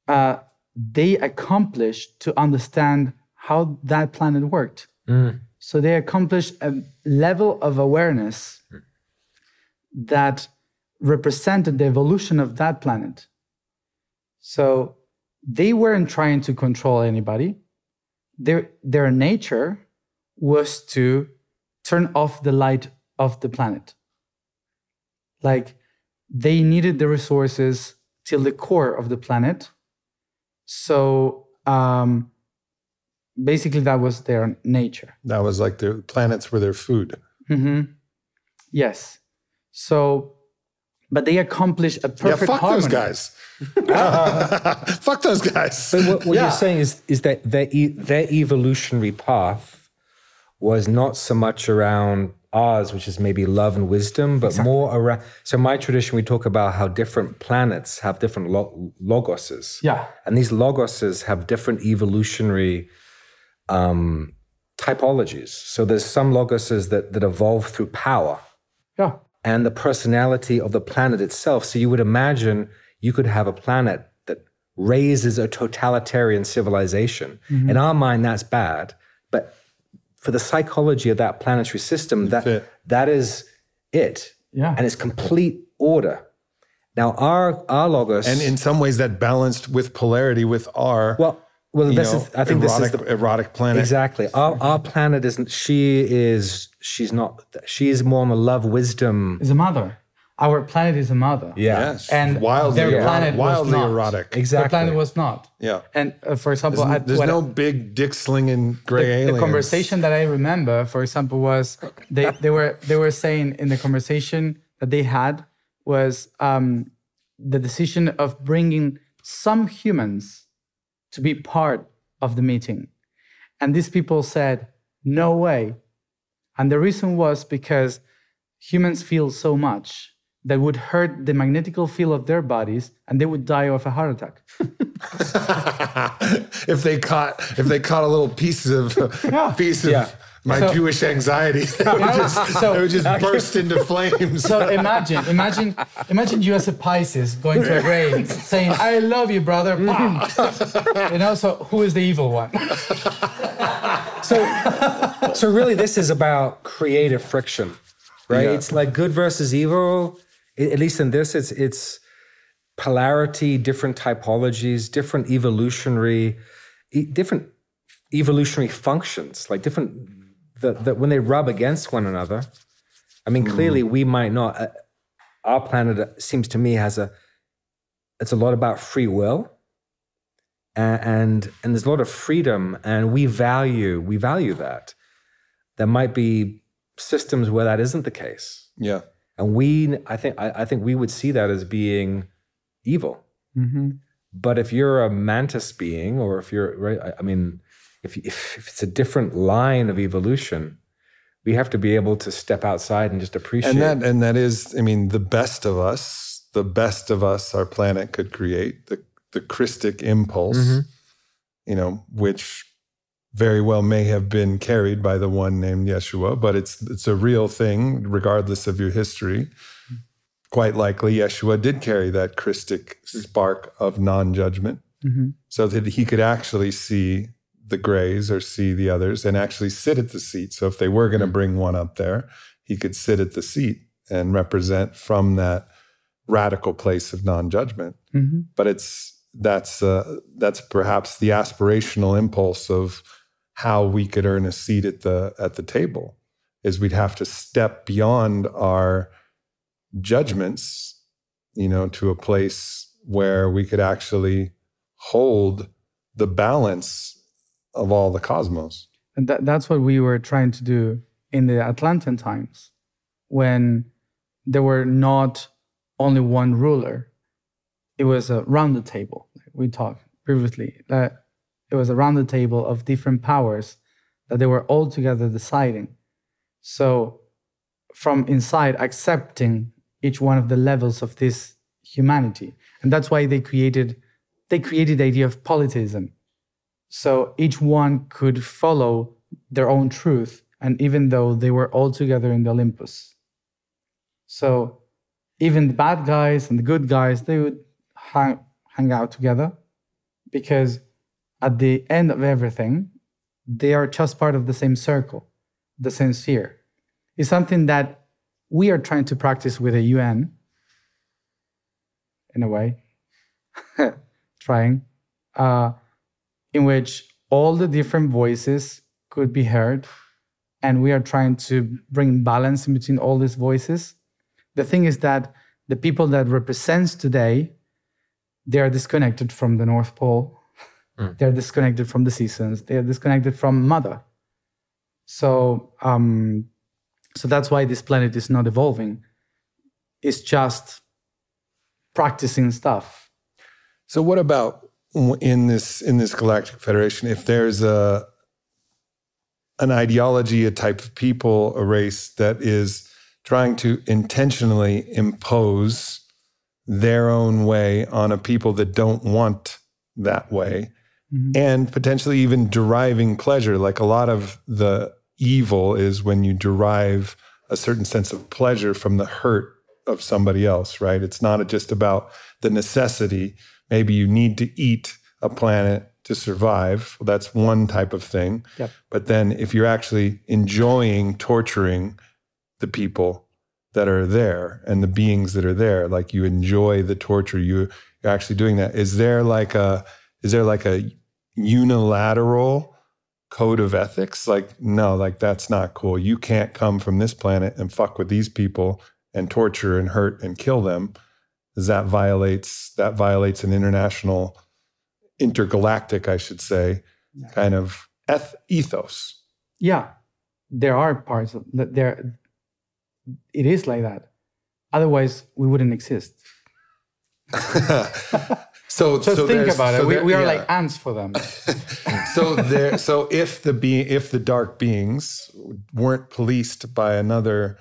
S1: uh, they accomplished to understand how that planet worked So they accomplished a level of awareness that represented the evolution of that planet. So they weren't trying to control anybody. Their, their nature was to turn off the light of the planet. Like they needed the resources till the core of the planet. So um, basically, that was their nature.
S3: That was like the planets were their food.
S1: Mm-hmm. Yes. So, but they accomplish a perfect
S3: yeah, fuck
S1: harmony.
S3: those guys. fuck those guys.
S2: But what, what
S1: Yeah.
S2: you're saying is is that their e- their evolutionary path was not so much around ours, which is maybe love and wisdom, but more around. So my tradition, we talk about how different planets have different lo- logoses.
S1: Yeah.
S2: and these logoses have different evolutionary um, typologies. So there's some logoses that that evolve through power
S1: Yeah.
S2: And the personality of the planet itself. So you would imagine you could have a planet that raises a totalitarian civilization. Mm-hmm. In our mind, that's bad, but for the psychology of that planetary system, that
S3: fit.
S2: that is it,
S1: Yeah.
S2: and it's complete order. Now our our logos,
S3: And in some ways, that balanced with polarity with our
S2: well, well, this
S3: know,
S2: is I think
S3: erotic,
S2: this is the
S3: erotic planet.
S2: Exactly. Our our planet isn't. She is. She's not. She is more on the love wisdom.
S1: Is a mother. Our planet is a mother.
S3: Yes,
S1: And
S3: wildly,
S1: their
S3: erotic,
S1: planet was
S3: wildly
S1: not.
S3: erotic.
S1: The
S2: Exactly.
S1: planet was not.
S3: Yeah.
S1: And uh, for example,
S3: There's,
S1: at,
S3: there's
S1: what-
S3: no big dick slinging gray
S1: the,
S3: aliens.
S1: the conversation that I remember, for example, was they, they were they were saying in the conversation that they had was um, the decision of bringing some humans to be part of the meeting, and these people said no way, and the reason was because humans feel so much that would hurt the magnetical field of their bodies and they would die of a heart attack.
S3: if they caught if they caught a little piece of piece of
S2: Yeah.
S3: My
S1: So-
S3: Jewish anxiety, it would just,
S1: So-
S3: it would just burst into flames.
S1: So imagine, imagine, imagine you as a Pisces going to a grave saying, "I love you, brother." Mm. Bam. you know, so who is the evil one?
S2: So, so really, this is about creative friction, right?
S3: Yeah.
S2: It's like good versus evil. At least in this, it's it's polarity, different typologies, different evolutionary, different evolutionary functions, like different that that when they rub against one another. I mean, clearly, we might not. Uh, our planet uh, seems to me has a. It's a lot about free will a- and and there's a lot of freedom and we value we value that there might be systems where that isn't the case
S3: yeah.
S2: and we i think i, I think we would see that as being evil but if you're a mantis being or if you're right i, I mean if, if if it's a different line of evolution we have to be able to step outside and just appreciate
S3: And that and that is, I mean, the best of us, the best of us our planet could create, the the Christic impulse,
S2: Mm-hmm.
S3: you know, which very well may have been carried by the one named Yeshua, but it's it's a real thing, regardless of your history. Quite likely, Yeshua did carry that Christic spark of non-judgment, so that he could actually see the grays or see the others and actually sit at the seat. So if they were going to bring one up there, he could sit at the seat and represent from that radical place of non-judgment. But it's that's uh, that's perhaps the aspirational impulse of how we could earn a seat at the at the table is we'd have to step beyond our judgments, you know, to a place where we could actually hold the balance of all the cosmos.
S1: And that, that's what we were trying to do in the Atlantean times when there were not only one ruler. It was a round the table. We talked previously that it was around the table of different powers that they were all together deciding. So from inside accepting each one of the levels of this humanity. And that's why they created they created the idea of politism. So each one could follow their own truth, and even though they were all together in the Olympus. So even the bad guys and the good guys, they would hang, hang out together because at the end of everything, they are just part of the same circle, the same sphere. It's something that we are trying to practice with the UN, in a way, trying, uh, in which all the different voices could be heard. And we are trying to bring balance in between all these voices. The thing is that the people that represents today, they are disconnected from the North Pole. Mm. They're disconnected from the seasons. They are disconnected from mother. So, um, so that's why this planet is not evolving. It's just practicing stuff.
S3: So, what about in this in this galactic federation? If there's a an ideology, a type of people, a race that is trying to intentionally impose their own way on a people that don't want that way mm-hmm. and potentially even deriving pleasure like a lot of the evil is when you derive a certain sense of pleasure from the hurt of somebody else right it's not just about the necessity maybe you need to eat a planet to survive. Well, that's one type of thing.
S1: Yep.
S3: But then if you're actually enjoying torturing the people that are there and the beings that are there, like you enjoy the torture, you, you're actually doing that. Is there like a is there like a unilateral code of ethics? Like, no, like that's not cool. You can't come from this planet and fuck with these people and torture and hurt and kill them. That violates that violates an international intergalactic, I should say, yeah. kind of eth- ethos.
S1: Yeah, there are parts of that. There, it is like that. Otherwise, we wouldn't exist.
S3: so
S1: just
S3: so
S1: think about it. So we, we, are yeah. like ants for them.
S3: so there. So if the be if the dark beings weren't policed by another,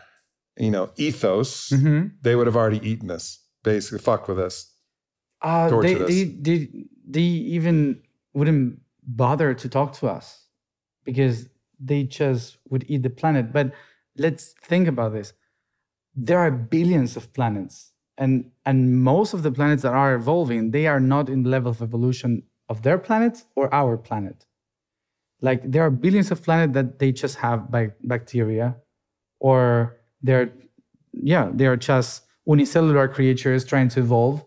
S3: you know, ethos, mm-hmm. they would have already eaten us. Basically, fuck with us.
S1: Uh, they, they, they, they even wouldn't bother to talk to us because they just would eat the planet. But let's think about this. There are billions of planets, and and most of the planets that are evolving, they are not in the level of evolution of their planet or our planet. Like there are billions of planets that they just have by bacteria, or they're yeah, they are just unicellular creatures trying to evolve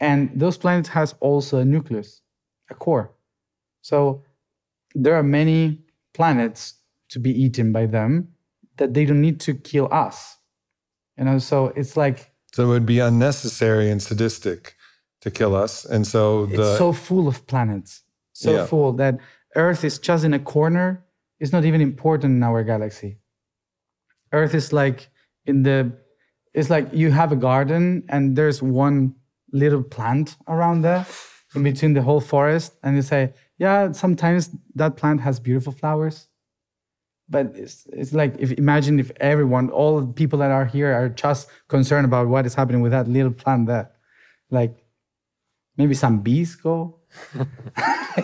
S1: and those planets has also a nucleus, a core. So there are many planets to be eaten by them that they don't need to kill us. You know, so it's like
S3: so it would be unnecessary and sadistic to kill us. And so
S1: the, it's so full of planets, so yeah. full that Earth is just in a corner. It's not even important in our galaxy. Earth is like in the it's like you have a garden and there's one little plant around there in between the whole forest. And you say yeah sometimes that plant has beautiful flowers. But it's, it's like if imagine if everyone all the people that are here are just concerned about what is happening with that little plant there. Like maybe some bees go you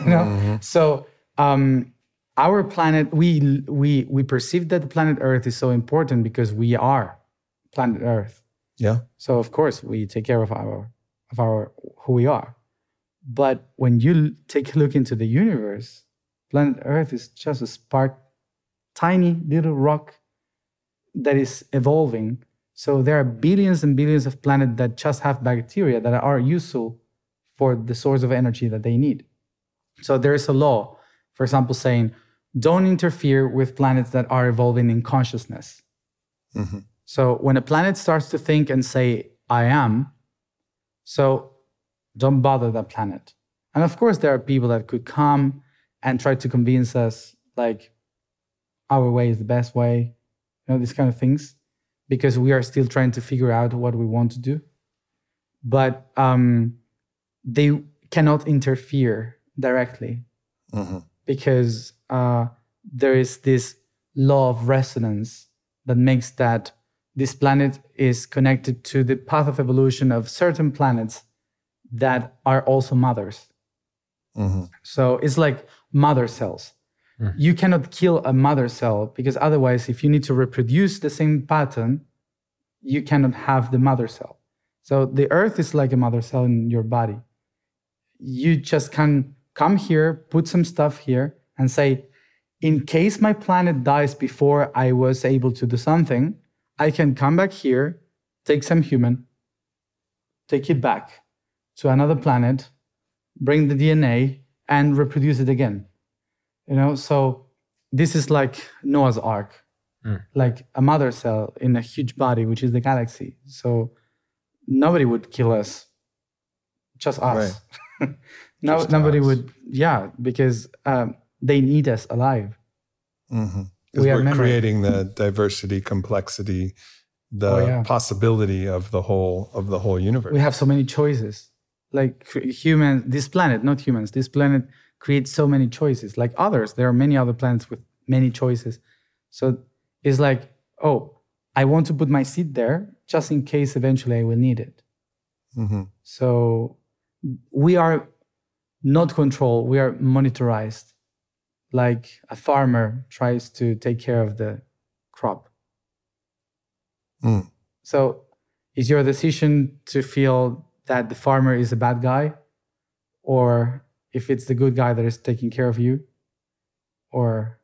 S1: know? Mm-hmm. so um, our planet we we we perceive that the planet earth is so important because we are planet earth
S3: yeah
S1: so of course we take care of our of our who we are. But when you take a look into the universe, planet Earth is just a spark, tiny little rock that is evolving. So there are billions and billions of planets that just have bacteria that are useful for the source of energy that they need. So there is a law, for example, saying don't interfere with planets that are evolving in consciousness. Mm-hmm. So when a planet starts to think and say, I am, so don't bother that planet. And of course, there are people that could come and try to convince us like our way is the best way, you know, these kind of things, because we are still trying to figure out what we want to do. But um, they cannot interfere directly mm-hmm. because uh, there is this law of resonance that makes that this planet is connected to the path of evolution of certain planets that are also mothers. Mm-hmm. So it's like mother cells. Mm. You cannot kill a mother cell because otherwise, if you need to reproduce the same pattern, you cannot have the mother cell. So the earth is like a mother cell in your body. You just can come here, put some stuff here, and say, in case my planet dies before I was able to do something, I can come back here, take some human, take it back to another planet, bring the DNA, and reproduce it again. You know, so this is like Noah's Ark,
S2: Mm.
S1: like a mother cell in a huge body, which is the galaxy. So nobody would kill us, just us. no,
S3: Just
S1: nobody
S3: us.
S1: would, yeah, because um, they need us alive.
S3: Because
S1: We are
S3: we're
S1: memory.
S3: creating the diversity, complexity, the
S1: Oh, yeah.
S3: possibility of the whole of the whole universe.
S1: we have so many choices like human this planet not humans this planet creates so many choices like others there are many other planets with many choices so it's like oh i want to put my seed there just in case eventually i will need it
S3: Mhm.
S1: so we are not controlled we are monitorized like a farmer tries to take care of the crop
S3: Mm.
S1: so is your decision to feel that the farmer is a bad guy or if it's the good guy that is taking care of you or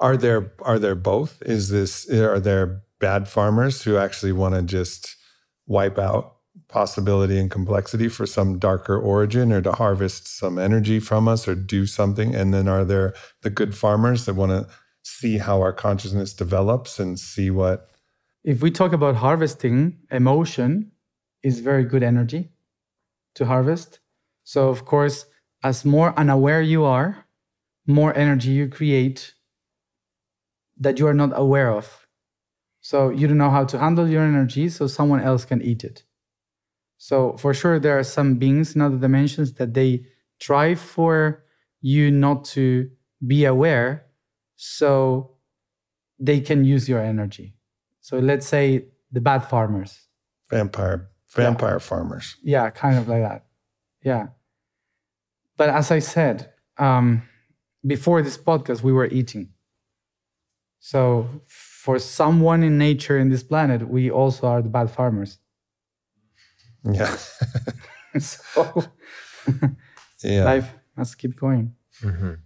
S3: Are there are there both? Is this are there bad farmers who actually want to just wipe out possibility and complexity for some darker origin or to harvest some energy from us or do something? And then are there the good farmers that want to see how our consciousness develops and see what
S1: if we talk about harvesting emotion is very good energy to harvest. So of course as more unaware you are more energy you create that you are not aware of. So you don't know how to handle your energy so someone else can eat it so for sure there are some beings in other dimensions that they try for you not to be aware so they can use your energy so let's say the bad farmers.
S3: vampire vampire farmers?
S1: Yeah, kind of like that. Yeah. But as I said, um, before this podcast, we were eating. So for someone in nature in this planet, we also are the bad farmers.
S3: Yeah.
S1: so
S3: yeah.
S1: life must keep going.
S2: Mhm.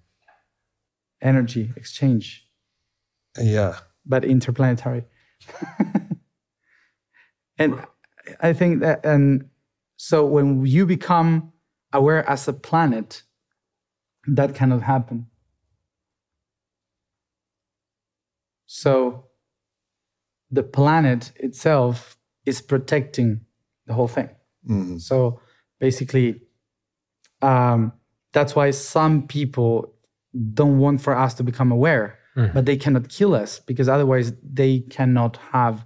S1: Energy exchange,
S3: yeah.
S1: but interplanetary. and I think that, and so when you become aware as a planet, that cannot happen. So the planet itself is protecting the whole thing.
S3: Mhm.
S1: So basically, um, that's why some people don't want for us to become aware,
S2: Mhm.
S1: but they cannot kill us because otherwise they cannot have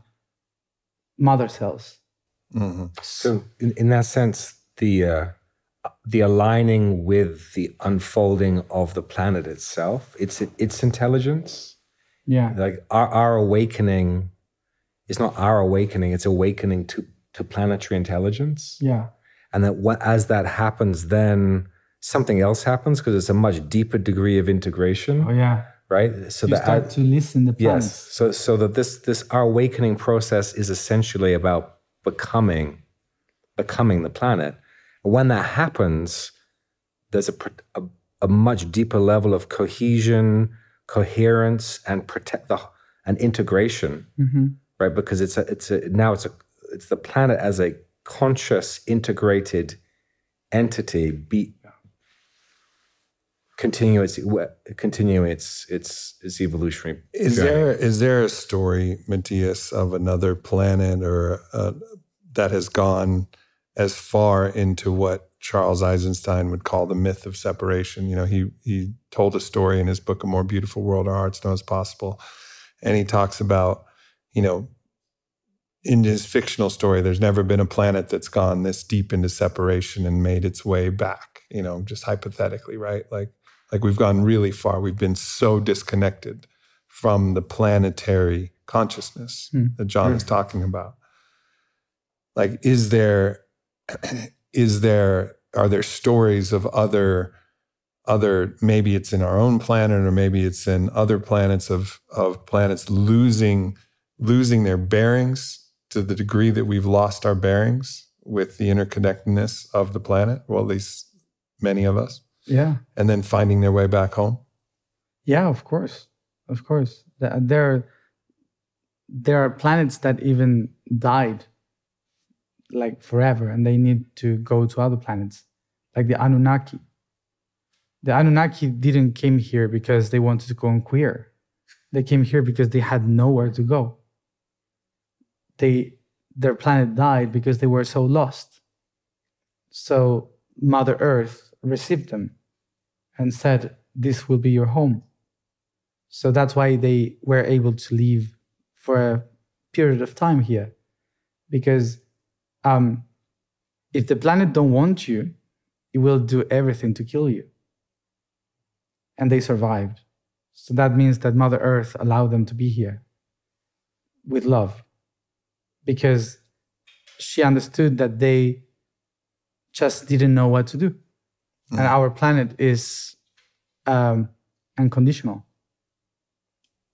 S1: mother cells.
S3: Mhm.
S2: So, in, in that sense, the uh, the aligning with the unfolding of the planet itself, its its intelligence,
S1: Yeah.
S2: like our, our awakening, is not our awakening; it's awakening to to planetary intelligence,
S1: Yeah.
S2: and that what, as that happens, then something else happens because it's a much deeper degree of integration,
S1: Oh yeah.
S2: right? So
S1: You
S2: that
S1: start to listen the planets.
S2: Yes. So so that this this our awakening process is essentially about becoming becoming the planet. When that happens, there's a a, a much deeper level of cohesion, coherence, and protect the and integration,
S1: Mhm.
S2: right? Because it's a it's a now it's a it's the planet as a conscious integrated entity be continue its continue its its its evolutionary
S3: Is
S2: journey.
S3: there is there a story, Matias, of another planet or uh, that has gone as far into what Charles Eisenstein would call the myth of separation? You know, he he told a story in his book, "A More Beautiful World Our Hearts Know Is Possible," and he talks about, you know, in his fictional story, there's never been a planet that's gone this deep into separation and made its way back. You know, just hypothetically, right? Like like we've gone really far. We've been so disconnected from the planetary consciousness
S1: Hmm.
S3: that John is talking about. Like, is there, is there, are there stories of other, other, maybe it's in our own planet or maybe it's in other planets of, of planets losing, losing their bearings to the degree that we've lost our bearings with the interconnectedness of the planet, well, at least many of us
S1: Yeah.
S3: and then finding their way back home?
S1: Yeah, of course, of course. There, there are planets that even died, like forever, and they need to go to other planets, like the Anunnaki. The Anunnaki didn't came here because they wanted to go and queer. They came here because they had nowhere to go. They, their planet died because they were so lost. So Mother Earth received them and said, This will be your home. So that's why they were able to live for a period of time here. Because um, if the planet don't want you, it will do everything to kill you. And they survived. So that means that Mother Earth allowed them to be here with love. Because she understood that they just didn't know what to do. And our planet is um, unconditional.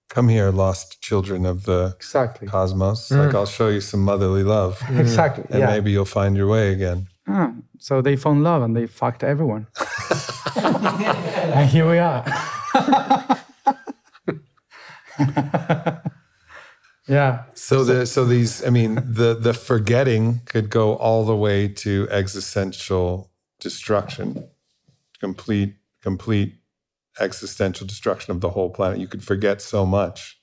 S3: Come here, lost children of the
S1: Exactly.
S3: cosmos. Like I'll show you some motherly love,
S1: Exactly.
S3: and
S1: yeah.
S3: maybe you'll find your way again.
S1: Ah, so they found love and they fucked everyone. and here we are. yeah.
S3: So the so these I mean the the forgetting could go all the way to existential destruction, complete complete existential destruction of the whole planet. You could forget so much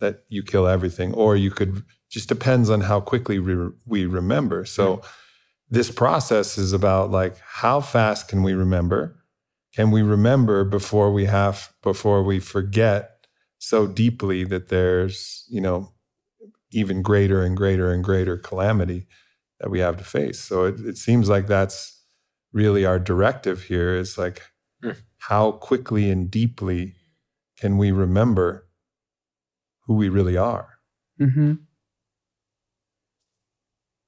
S3: that you kill everything, or you could just depends on how quickly we, we remember. So this process is about like how fast can we remember? Can we remember before we have before we forget so deeply that there's you know even greater and greater and greater calamity that we have to face. So it, it seems like that's really our directive here is like
S2: Hmm.
S3: how quickly and deeply can we remember who we really are?
S1: Mm-hmm.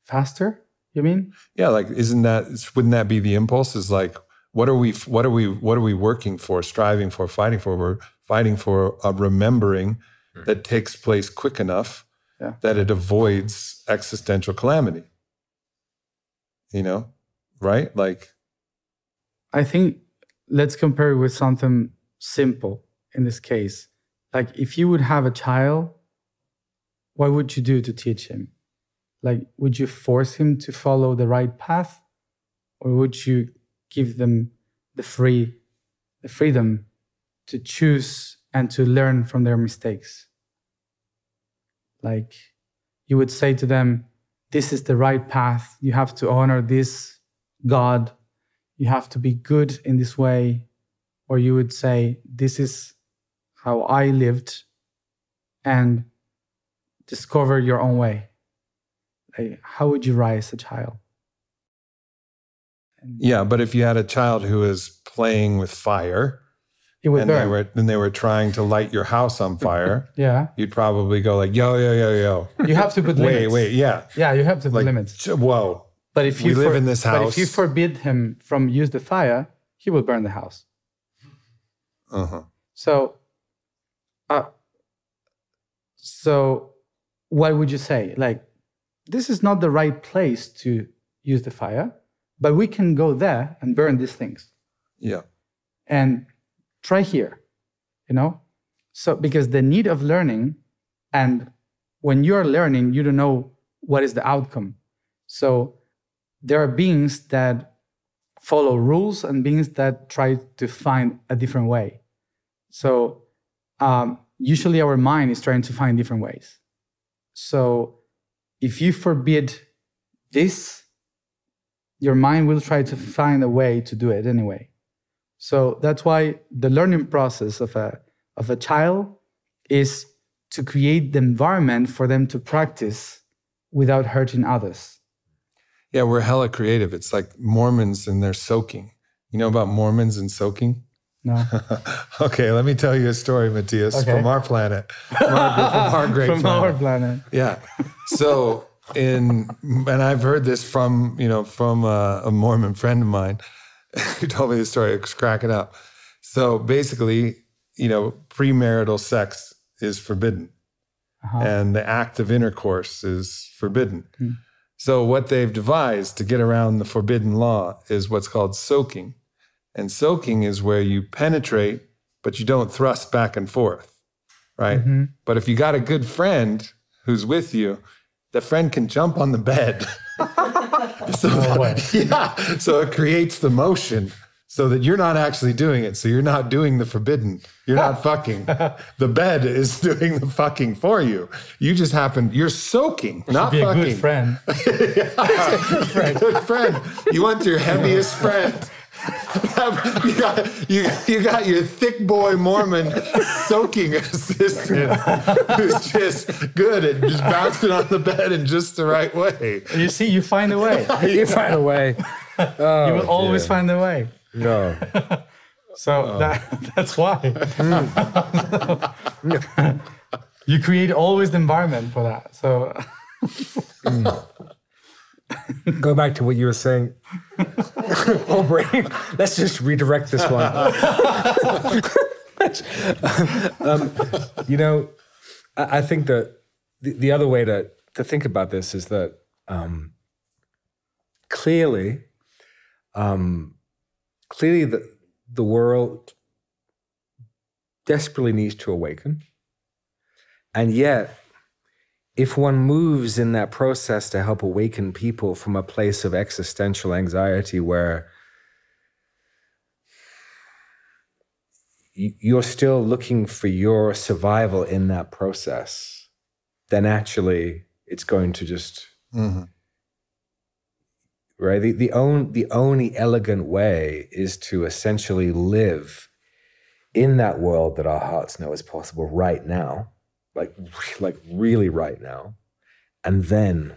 S1: Faster, you mean?
S3: Yeah, like isn't that wouldn't that be the impulse? Is like what are we what are we what are we working for, striving for, fighting for? We're fighting for a remembering
S2: Hmm.
S3: that takes place quick enough
S1: Yeah.
S3: that it avoids existential calamity. You know, right? Like
S1: I think let's compare it with something simple in this case. Like if you would have a child, what would you do to teach him? Like would you force him to follow the right path or would you give them the free the freedom to choose and to learn from their mistakes? Like you would say to them, this is the right path. You have to honor this God you have to be good in this way or you would say this is how i lived and discover your own way like, how would you raise a child And
S3: Yeah, but if you had a child who was playing with fire
S1: it would
S3: and they were and they were trying to light your house on fire,
S1: yeah
S3: you'd probably go like, yo, yo, yo, yo.
S1: you have to put
S3: wait,
S1: limits
S3: wait, wait, yeah.
S1: yeah you have to put
S3: Like
S1: limits
S3: whoa.
S1: but if
S3: we
S1: you
S3: live in this house.
S1: but if you forbid him from use the fire he will burn the house
S3: Uh-huh.
S1: So, uh, so what would you say? Like, this is not the right place to use the fire, but we can go there and burn these things
S3: Yeah.
S1: and try here, you know? So, because the need of learning, and when you're learning, you don't know what is the outcome. So, there are beings that follow rules and beings that try to find a different way. So, um, usually our mind is trying to find different ways. So, if you forbid this, your mind will try to find a way to do it anyway. So that's why the learning process of a of a child is to create the environment for them to practice without hurting others.
S3: Yeah, we're hella creative. It's like Mormons and their soaking. You know about Mormons and soaking?
S1: No,
S3: okay, let me tell you a story, Matias,
S1: Okay.
S3: from our planet, from our, from our great
S1: from
S3: planet.
S1: our planet.
S3: Yeah. So in and I've heard this from you know from a, a Mormon friend of mine who told me the story. I was cracking up. So basically, you know, premarital sex is forbidden,
S1: Uh-huh.
S3: and the act of intercourse is forbidden.
S1: Hmm.
S3: So what they've devised to get around the forbidden law is what's called soaking, and soaking is where you penetrate but you don't thrust back and forth, right? But if you got a good friend who's with you, the friend can jump on the bed. so yeah, so it creates the motion so that you're not actually doing it. So you're not doing the forbidden. You're not fucking. The bed is doing the fucking for you. You just happen. You're soaking, not
S1: Be a
S3: fucking.
S1: good friend.
S3: Good friend. You want your heaviest friend. you, got, you, you got your thick boy Mormon soaking assistant who's just good at just bouncing on the bed in just the right way.
S1: You see, you find a way.
S2: you find a way. Oh,
S1: You will oh, always
S2: dear.
S1: find a way.
S2: No.
S1: So oh. that, that's why. Hmm. you create always the environment for that. So hmm.
S2: Go back to what you were saying. oh, brain. Let's just redirect this one. um, you know, I, I think that the, the other way to, to think about this is that um, clearly, um, clearly the, the world desperately needs to awaken. And yet, if one moves in that process to help awaken people from a place of existential anxiety where you're still looking for your survival in that process, then actually it's going to just mm-hmm. right. The the, the only elegant way is to essentially live in that world that our hearts know is possible right now, like like really right now, and then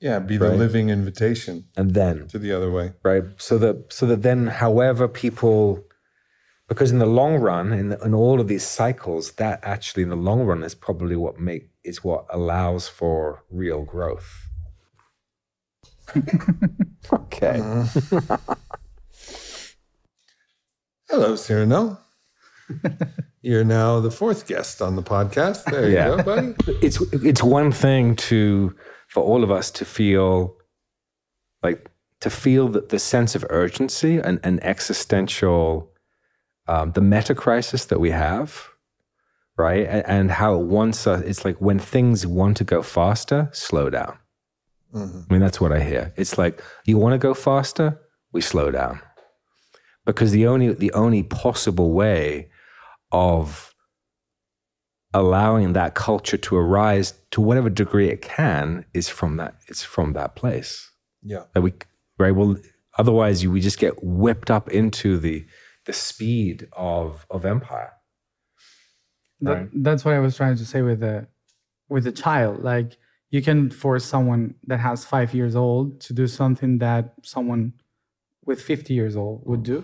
S3: Yeah, be the
S2: Right.
S3: living invitation
S2: and then
S3: to the other way.
S2: right so that so that then however people because in the long run in, in all of these cycles that actually in the long run is probably what make is what allows for real growth okay uh-huh.
S3: Hello, Cyrano. You're now the fourth guest on the podcast. There you go, buddy.
S2: it's it's one thing to for all of us to feel like to feel that the sense of urgency and, and existential um, the meta crisis that we have right? And, and how it wants us it's like when things want to go faster slow down. I mean that's what i hear. It's like you want to go faster? We slow down. Because the only the only possible way of allowing that culture to arise to whatever degree it can is from that it's from that place
S3: Yeah.
S2: that we right well otherwise you, we just get whipped up into the the speed of of empire
S1: that,
S2: Right.
S1: that's what I was trying to say with the with the child. Like you can force someone that has five years old to do something that someone with 50 years old would do.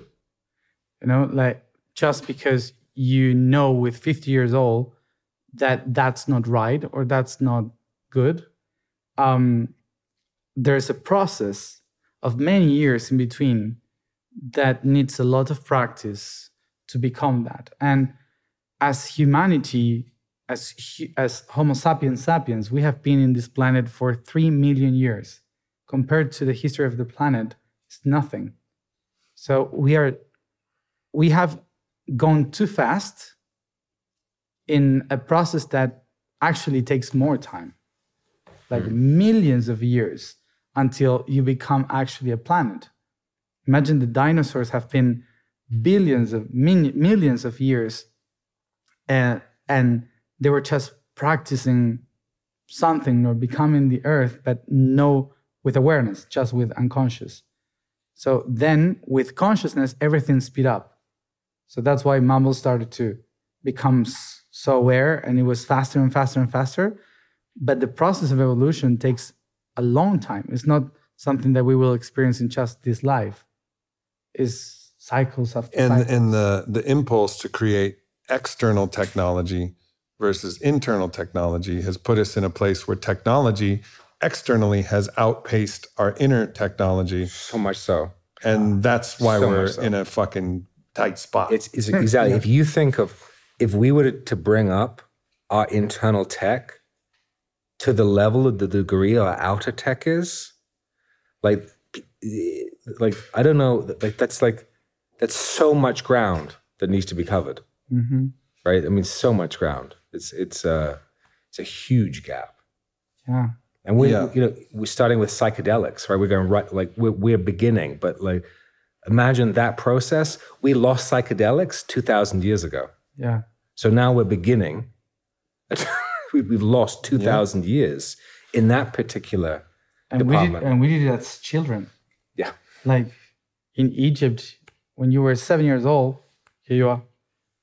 S1: You know, like just because you know with 50 years old that that's not right or that's not good. Um, there's a process of many years in between that needs a lot of practice to become that. And as humanity, as as Homo sapiens sapiens, we have been in this planet for three million years. Compared to the history of the planet, it's nothing. So we are, we have gone too fast in a process that actually takes more time, like hmm. millions of years until you become actually a planet. Imagine the dinosaurs have been billions of min- millions of years and and they were just practicing something or becoming the earth but no with awareness just with unconscious. So then with consciousness everything speed up so that's why mumble started to become so aware and it was faster and faster and faster but the process of evolution takes a long time it's not something that we will experience in just this life is cycles after
S3: And
S1: cycles.
S3: and the the impulse to create external technology versus internal technology has put us in a place where technology externally has outpaced our inner technology.
S2: so much so
S3: And that's why
S2: So
S3: we're
S2: so.
S3: in a fucking tight spot.
S2: it's, it's exactly if you think of if we were to bring up our internal tech to the level of the degree our outer tech is like like i don't know like that's like that's so much ground that needs to be covered,
S1: hmm
S2: right? I mean, so much ground. It's it's a it's a huge gap.
S1: Yeah.
S2: And we,
S3: Yeah.
S2: you know, we're starting with psychedelics, right? We're going right, like we're, we're beginning, but like, imagine that process. We lost psychedelics two thousand years ago,
S1: Yeah.
S2: so now we're beginning. We- We've lost two thousand years in that particular
S1: And we did,
S2: department.
S1: and we did it as children.
S2: yeah,
S1: Like in Egypt, when you were seven years old, here you are,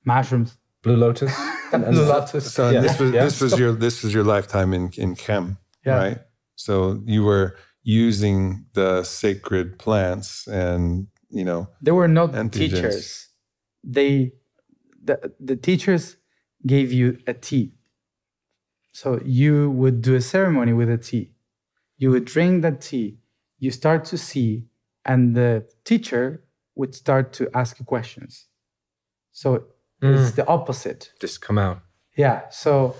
S1: mushrooms.
S2: Blue Lotus. And- and-
S1: Blue Lotus.
S3: So
S2: Yeah.
S3: this was
S2: Yeah.
S3: this was your this was your lifetime in in Kem,
S1: Yeah.
S3: right? So you were using the sacred plants and you know
S1: They were not
S3: Entheogens.
S1: teachers. They, the, the teachers gave you a tea. So you would do a ceremony with a tea. You would drink that tea. You start to see, and the teacher would start to ask you questions. So it's hmm. the opposite.
S2: just come out.
S1: Yeah. So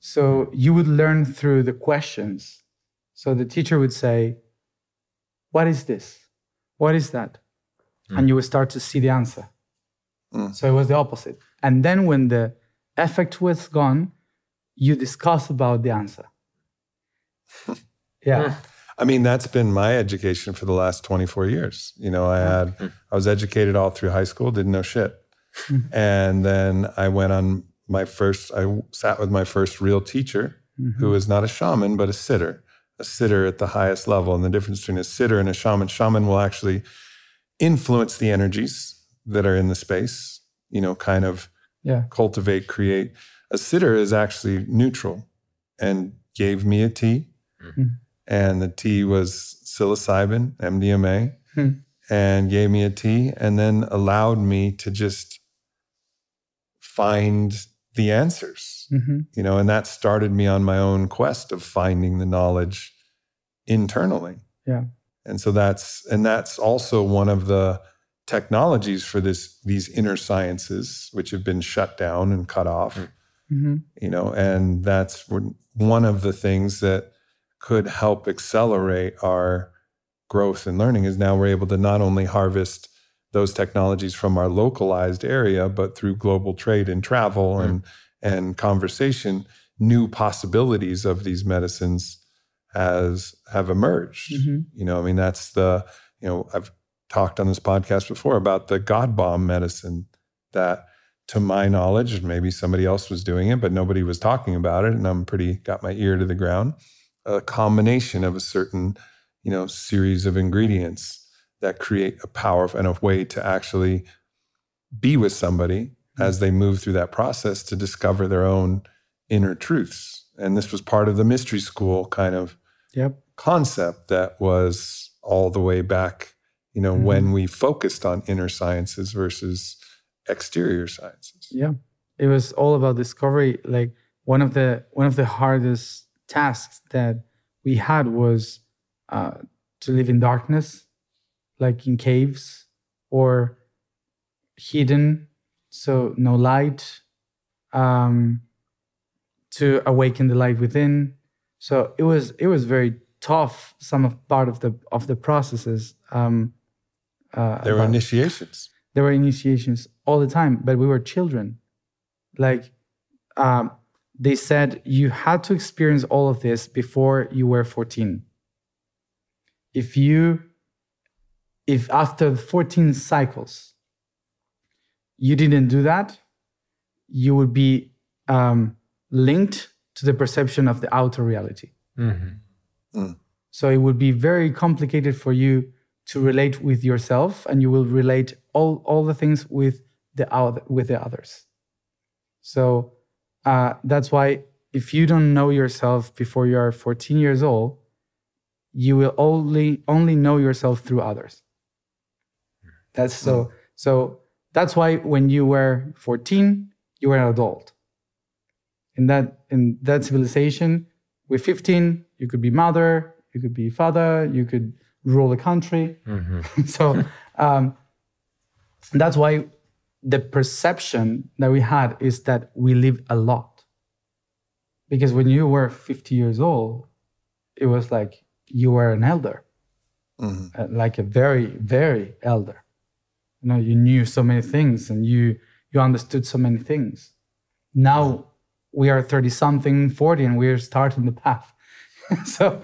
S1: so you would learn through the questions. So the teacher would say, What is this? What is that? Mm. And you will start to see the answer.
S3: Mm.
S1: So it was the opposite. And then when the effect was gone, you discuss about the answer. yeah.
S3: I mean, that's been my education for the last 24 years. You know, I had, mm. I was educated all through high school, didn't know shit. Mm-hmm. and then I went on my first, I sat with my first real teacher who mm-hmm. is not a shaman, but a sitter, a sitter at the highest level. And the difference between a sitter and a shaman, shaman will actually influence the energies that are in the space, you know, kind of
S1: Yeah.
S3: cultivate, create. A sitter is actually neutral and gave me a tea.
S1: Mhm.
S3: And the tea was psilocybin, MDMA,
S1: Hmm.
S3: and gave me a tea and then allowed me to just find the answers,
S1: Mhm.
S3: you know, and that started me on my own quest of finding the knowledge internally.
S1: Yeah.
S3: And so that's and that's also one of the technologies for this these inner sciences which have been shut down and cut off.
S1: Mhm.
S3: you know and that's one- one of the things that could help accelerate our growth and learning is now we're able to not only harvest those technologies from our localized area but through global trade and travel and and conversation new possibilities of these medicines has have emerged.
S1: Mhm.
S3: you know i mean that's the you know i've talked on this podcast before about the god bomb medicine that to my knowledge maybe somebody else was doing it but nobody was talking about it and i'm pretty got my ear to the ground. A combination of a certain you know series of ingredients that create a power and a way to actually be with somebody as they move through that process to discover their own inner truths. And this was part of the mystery school kind of
S1: Yep.
S3: concept that was all the way back, you know, when we focused on inner sciences versus exterior sciences.
S1: Yeah. It was all about discovery. Like one of the one of the hardest tasks that we had was uh, to live in darkness, like in caves or hidden, so no light. Um, to awaken the light within. So it was it was very tough. Some of part of the of the processes. Um, uh,
S3: There were initiations.
S1: there were initiations all the time, but we were children. Like um, they said, you had to experience all of this before you were 14. If you, if after 14 cycles, you didn't do that, you would be um, linked to the perception of the outer reality.
S2: Mm-hmm.
S1: So it would be very complicated for you to relate with yourself, and you will relate all, all the things with the other, with the others. So uh, that's why if you don't know yourself before you are 14 years old, you will only only know yourself through others. That's so so that's why when you were 14, you were an adult. In that in that civilization, with 15, you could be mother, you could be father, you could rule a country.
S2: Mm-hmm.
S1: so um, that's why the perception that we had is that we live a lot. Because when you were 50 years old, it was like you were an elder,
S3: Mhm.
S1: uh, like a very, very elder. You know, you knew so many things, and you you understood so many things. Now we are 30 something, 40, and we're starting the path. so,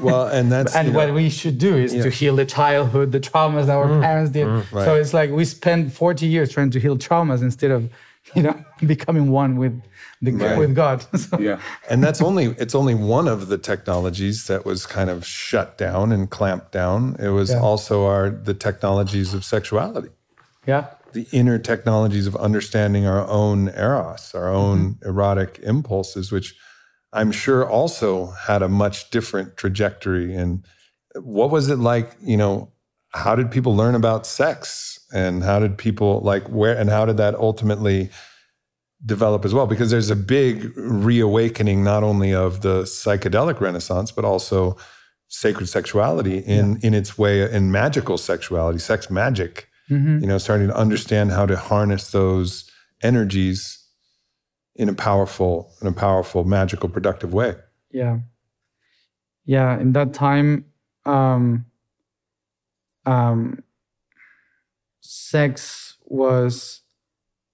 S3: well, and that's
S1: and
S3: you know,
S1: what we should do is to heal the childhood, the traumas that our
S3: Mm.
S1: parents did. So it's like we spend 40 years trying to heal traumas instead of, you know, becoming one with the
S3: Right.
S1: with God. So-
S2: Yeah.
S3: and that's only it's only one of the technologies that was kind of shut down and clamped down. It was
S1: Yeah.
S3: also our the technologies of sexuality.
S1: yeah.
S3: The inner technologies of understanding our own eros, our own
S1: Mm-hmm.
S3: erotic impulses, which I'm sure also had a much different trajectory. And what was it like? You know, how did people learn about sex, and how did people like where, and how did that ultimately develop as well? Because there's a big reawakening not only of the psychedelic renaissance, but also sacred sexuality in in its way, in magical sexuality, sex magic
S1: Mhm.
S3: you know, starting to understand how to harness those energies in a powerful, in a powerful, magical, productive way.
S1: yeah yeah in that time um um sex was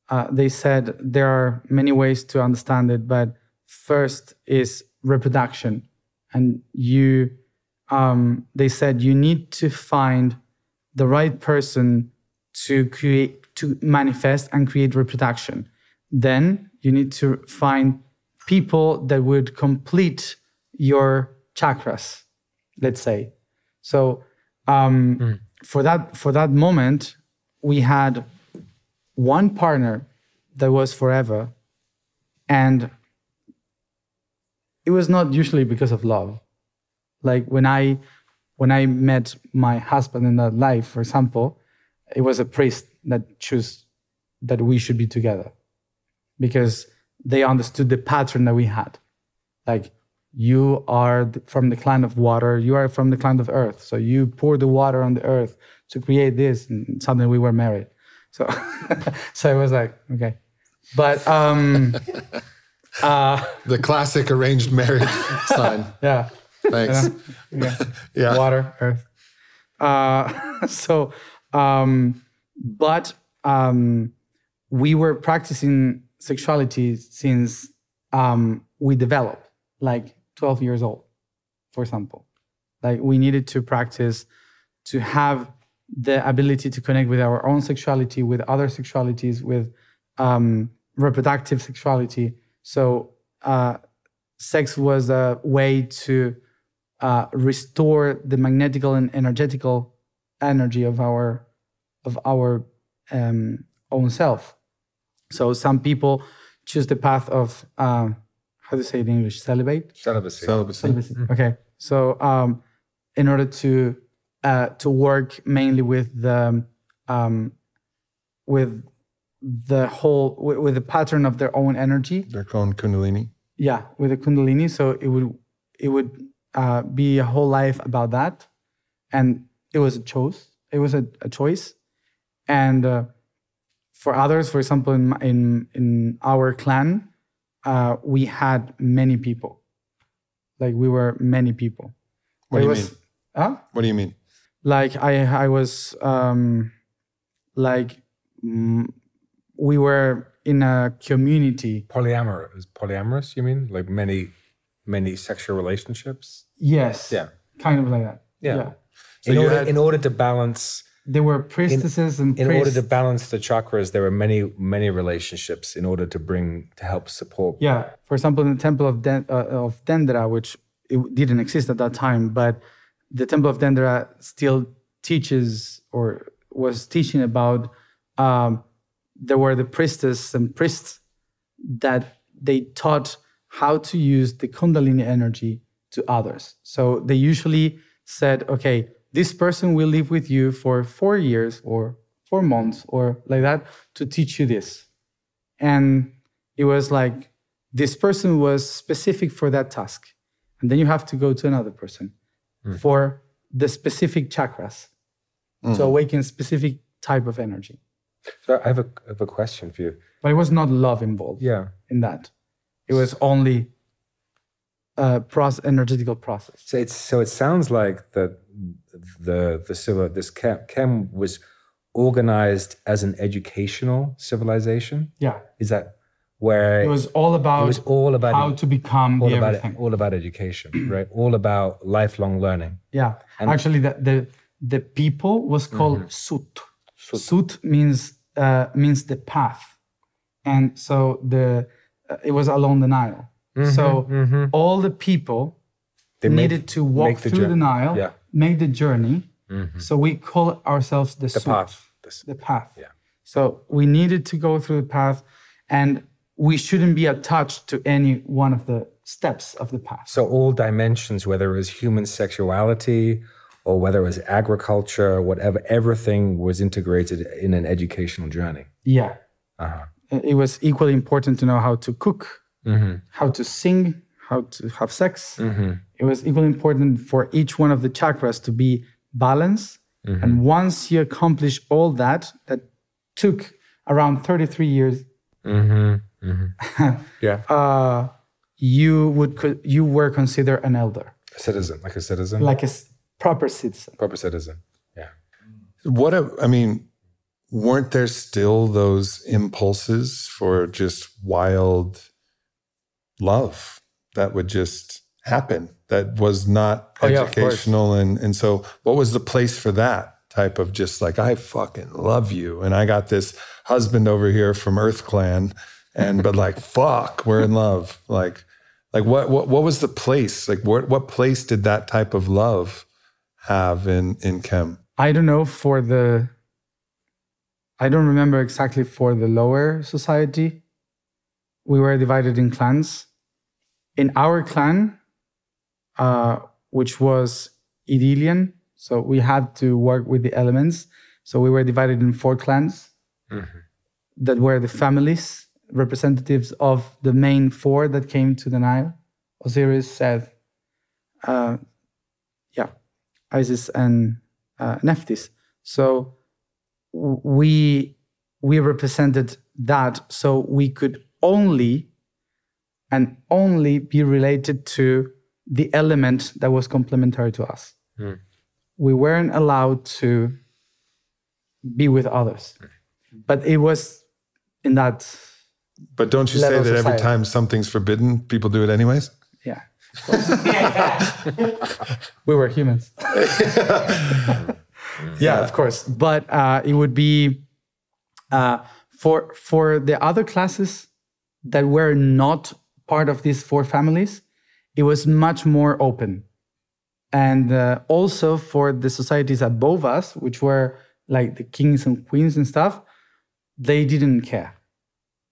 S1: uh, they said there are many ways to understand it but first is reproduction and you um they said you need to find the right person to create to manifest and create reproduction. Then you need to find people that would complete your chakras let's say. So um, for that for that moment we had one partner that was forever and it was not usually because of love. Like when i when i met my husband in that life for example it was a priest that chose that we should be together because they understood the pattern that we had like you are from the clan of water you are from the clan of earth so you pour the water on the earth to create this and suddenly we were married so so it was like okay but um uh
S4: The classic arranged marriage sign.
S1: yeah
S4: Thanks.
S1: yeah
S4: Yeah.
S1: water, earth. Uh, so, um, but um, we were practicing sexuality since um, we developed, like 12 years old, for example. Like we needed to practice to have the ability to connect with our own sexuality, with other sexualities, with um, reproductive sexuality. So, uh, sex was a way to uh, restore the magnetical and energetical energy of our of our um, own self. So some people choose the path of uh, how to say it in English celibate.
S2: Celibacy.
S3: Celibacy.
S1: Celibacy. Okay. So um, in order to uh, to work mainly with the um, with the whole with, with the pattern of their own energy,
S3: They're called Kundalini.
S1: yeah with the kundalini so it would it would uh, be a whole life about that and it was a choice it was a, a choice and uh, for others for example in in in our clan uh, we had many people like we were many people
S3: What do you
S1: was-
S3: mean?
S1: huh?
S3: What do you mean?
S1: like i i was um like mm, we were in a community
S2: Polyamorous. Polyamorous, you mean? Like many, many sexual relationships?
S1: yes
S2: Yeah.
S1: kind of like that
S2: Yeah. Yeah.
S3: So
S2: in, order,
S3: had-
S2: in order to balance
S1: there were priestesses and priests.
S2: in order to balance the chakras, there were many, many relationships in order to bring to help support.
S1: yeah, for example, in the temple of Den- uh, of Dendera, which it didn't exist at that time, but the temple of Dendera still teaches or was teaching about. Um, there were the priestess and priests that they taught how to use the Kundalini energy to others. So they usually said, okay, this person will live with you for four years or four months or like that to teach you this. And it was like this person was specific for that task. And then you have to go to another person hmm. for the specific chakras to hmm. awaken specific type of energy.
S2: So I have a, I have a question for you.
S1: But it was not love involved
S2: Yeah.
S1: in that. It was only a process, energetical process.
S2: So it's so it sounds like that the the civil this Kem was organized as an educational civilization.
S1: Yeah.
S2: Is that where
S1: It was all about
S2: it was all about
S1: how to become
S2: all
S1: the
S2: about
S1: everything.
S2: all about education, right? All about lifelong learning.
S1: Yeah. Actually, the, the the people was called
S2: Mm-hmm.
S1: Sut. Sut means uh, means the path, and so the uh, it was along the Nile. So all the people
S2: Mm-hmm, They make-
S1: needed to walk
S2: the
S1: through the. Nile,
S2: Yeah.
S1: make the journey. So we call ourselves the,
S2: The
S1: Sut,
S2: path. This-
S1: the path.
S2: Yeah.
S1: So we needed to go through the path, and we shouldn't be attached to any one of the steps of the path.
S2: So all dimensions, whether it was human sexuality or whether it was agriculture, whatever, everything was integrated in an educational journey.
S1: Yeah.
S2: Uh-huh.
S1: It was equally important to know how to cook,
S2: Mm-hmm.
S1: how to sing, how to have sex. It was equally important for each one of the chakras to be balanced.
S2: Mm-hmm.
S1: And once you accomplish all that, that took around 33 years,
S2: Yeah.
S1: uh, you would co- you were considered an elder,
S2: A citizen, like a citizen,
S1: like a s- proper citizen.
S2: proper citizen. Yeah.
S3: What a, I mean, weren't there still those impulses for just wild love that would just happen that was not
S2: Oh, yeah,
S3: educational and and so what was the place for that type of just like I fucking love you and I got this husband over here from Earth Clan and but like fuck we're in love like like what what what was the place like what what place did that type of love have in in Kem
S1: I don't know for the. I don't remember exactly for the lower society. We were divided in clans. In our clan, uh, which was Idilian, so we had to work with the elements. So we were divided in four clans that were the families, representatives of the main four that came to the Nile Osiris, Seth, uh, yeah, Isis, and uh, Nephthys. So we we represented that, so we could only and only be related to the element that was complementary to us. We weren't allowed to be with others, but it was in that
S3: But don't you say
S1: level
S3: that every time something's forbidden, people do it anyways?
S1: yeah. we were humans. yeah, of course. But uh, it would be uh, for for the other classes that were not part of these four families. It was much more open, and uh, also for the societies above us, which were like the kings and queens and stuff, they didn't care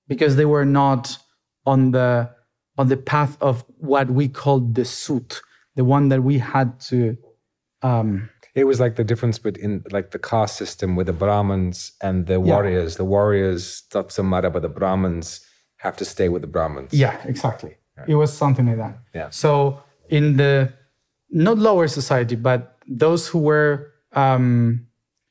S1: because they were not on the on the path of what we called the Sut, the one that we had to. Um,
S2: It was like the difference between like the caste system with the Brahmins and the warriors. The warriors doesn't matter, but the Brahmins have to stay with the Brahmins.
S1: yeah, exactly. It was something like that.
S2: Yeah.
S1: So in the not lower society, but those who were um,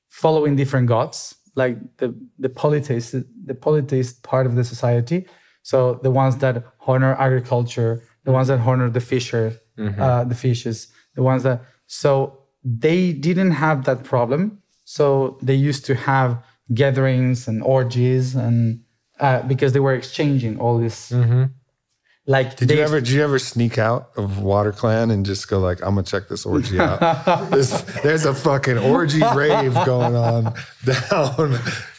S1: following different gods, like the the polytheist, the polytheist part of the society. So the ones that honor agriculture, the ones that honor the fisher, uh, the fishes, the ones that so they didn't have that problem. So they used to have gatherings and orgies, and uh, because they were exchanging all this. Like
S3: Did you ever did you ever sneak out of Water Clan and just go like, I'm gonna check this orgy out? This- there's a fucking orgy rave going on down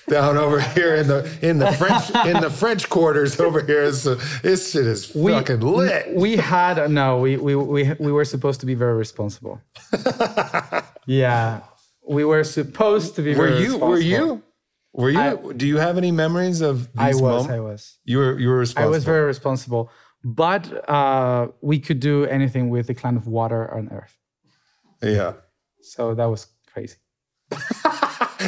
S3: down over here in the in the French in the French quarters over here. So this shit is fucking lit.
S1: we had no we, we we we were supposed to be very responsible yeah we were supposed to be
S3: Were
S1: very
S3: you were you were you do you have any memories of
S1: i
S3: these
S1: was
S3: moments?
S1: i was
S3: You were you were responsible.
S1: i was very responsible but uh we could do anything with the clan of water on earth
S3: yeah.
S1: so that was crazy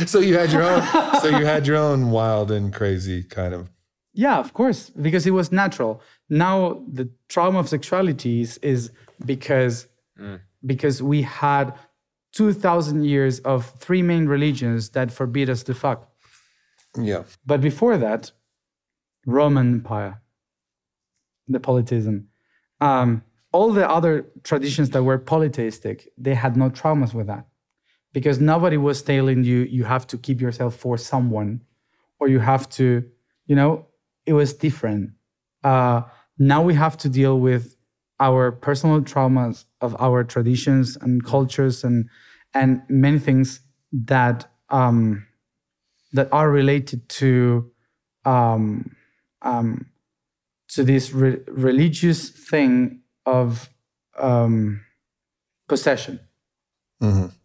S3: So you had your own so you had your own wild and crazy kind of
S1: Yeah, of course, because it was natural. Now the trauma of sexuality is, is because because we had two thousand years of three main religions that forbid us to fuck.
S3: Yeah.
S1: But before that, Roman Empire, the polytheism, um, all the other traditions that were polytheistic, they had no traumas with that. because nobody was telling you you have to keep yourself for someone or you have to, you know, it was different. Uh, now we have to deal with our personal traumas of our traditions and cultures and and many things that um, that are related to um, um, to this re- religious thing of um, possession,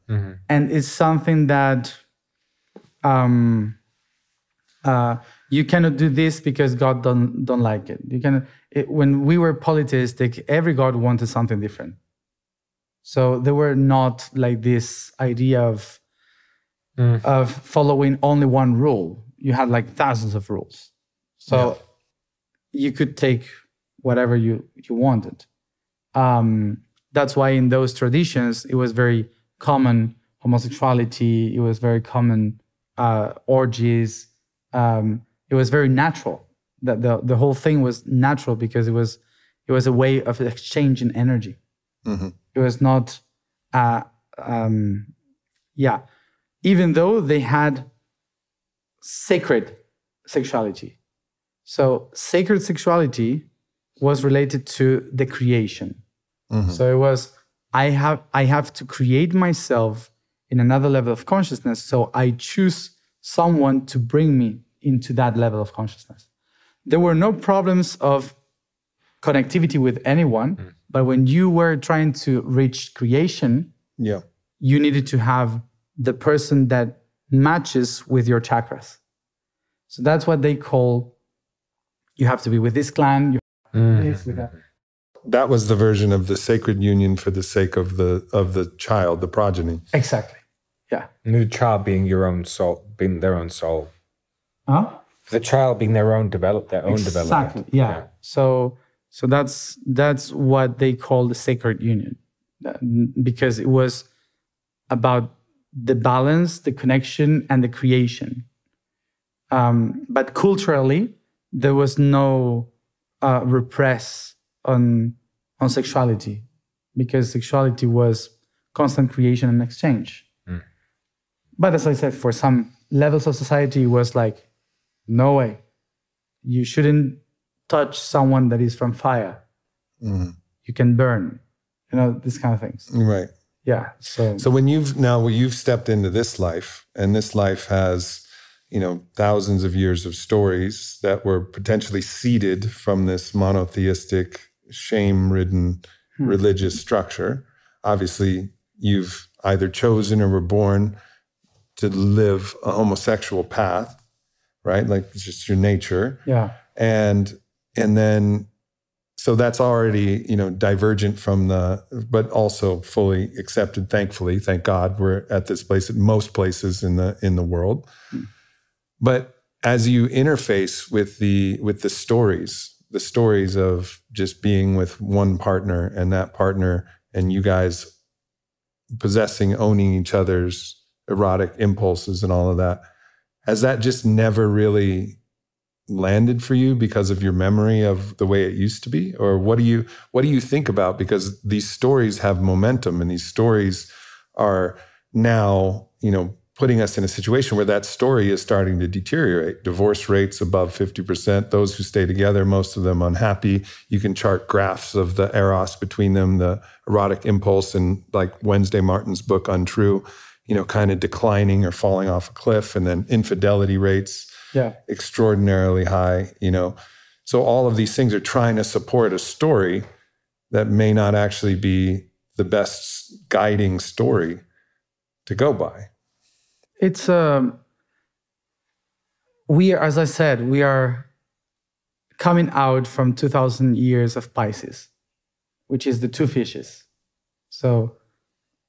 S3: hmm
S1: and it's something that um, uh, you cannot do this because God don't don't like it. You can it, when we were polytheistic, every god wanted something different. So there were not like this idea of of following only one rule. You had like thousands of rules. So you could take whatever you you wanted. Um, that's why in those traditions it was very common homosexuality. It was very common uh, orgies. Um, it was very natural. That the the whole thing was natural because it was it was a way of exchanging energy.
S3: hmm
S1: It was not, uh, um, yeah. Even though they had sacred sexuality, so sacred sexuality was related to the creation.
S3: Mhm.
S1: So it was I have I have to create myself in another level of consciousness. So I choose someone to bring me into that level of consciousness. There were no problems of connectivity with anyone, but when you were trying to reach creation,
S3: Yeah.
S1: you needed to have the person that matches with your chakras. So that's what they call you have to be with this clan, you have this, with that. Mm-hmm.
S3: That was the version of the sacred union for the sake of the of the child, the progeny.
S1: Exactly. Yeah.
S2: And the child being your own soul, being their own soul.
S1: Huh?
S2: The child being their own develop their own
S1: exactly.
S2: development.
S1: Yeah. So so that's that's what they call the sacred union, because it was about the balance, the connection, and the creation. Um, but culturally, there was no uh, repress on on sexuality, because sexuality was constant creation and exchange. But as I said, for some levels of society, it was like, no way, you shouldn't touch someone that is from fire.
S3: Mhm.
S1: You can burn, you know, these kind of things.
S3: Right.
S1: Yeah. So,
S3: So when you've now you've stepped into this life, and this life has, you know, thousands of years of stories that were potentially seeded from this monotheistic, shame-ridden hmm. religious structure. Obviously, you've either chosen or were born to live a homosexual path, right? Like it's just your nature
S1: yeah.
S3: and and then so that's already you know divergent from the but also fully accepted thankfully thank god we're at this place at most places in the in the world. Hmm. But as you interface with the with the stories the stories of just being with one partner and that partner and you guys possessing owning each other's erotic impulses and all of that has that just never really landed for you because of your memory of the way it used to be? Or what do you what do you think about because these stories have momentum and these stories are now you know putting us in a situation where that story is starting to deteriorate. Divorce rates above 50% those who stay together most of them unhappy. You can chart graphs of the eros between them the erotic impulse and like wednesday martin's book untrue you know kind of declining or falling off a cliff and then infidelity rates
S1: Yeah.
S3: extraordinarily high, you know. So all of these things are trying to support a story that may not actually be the best guiding story to go by.
S1: It's um we are as I said, we are coming out from 2000 years of Pisces, which is the two fishes. So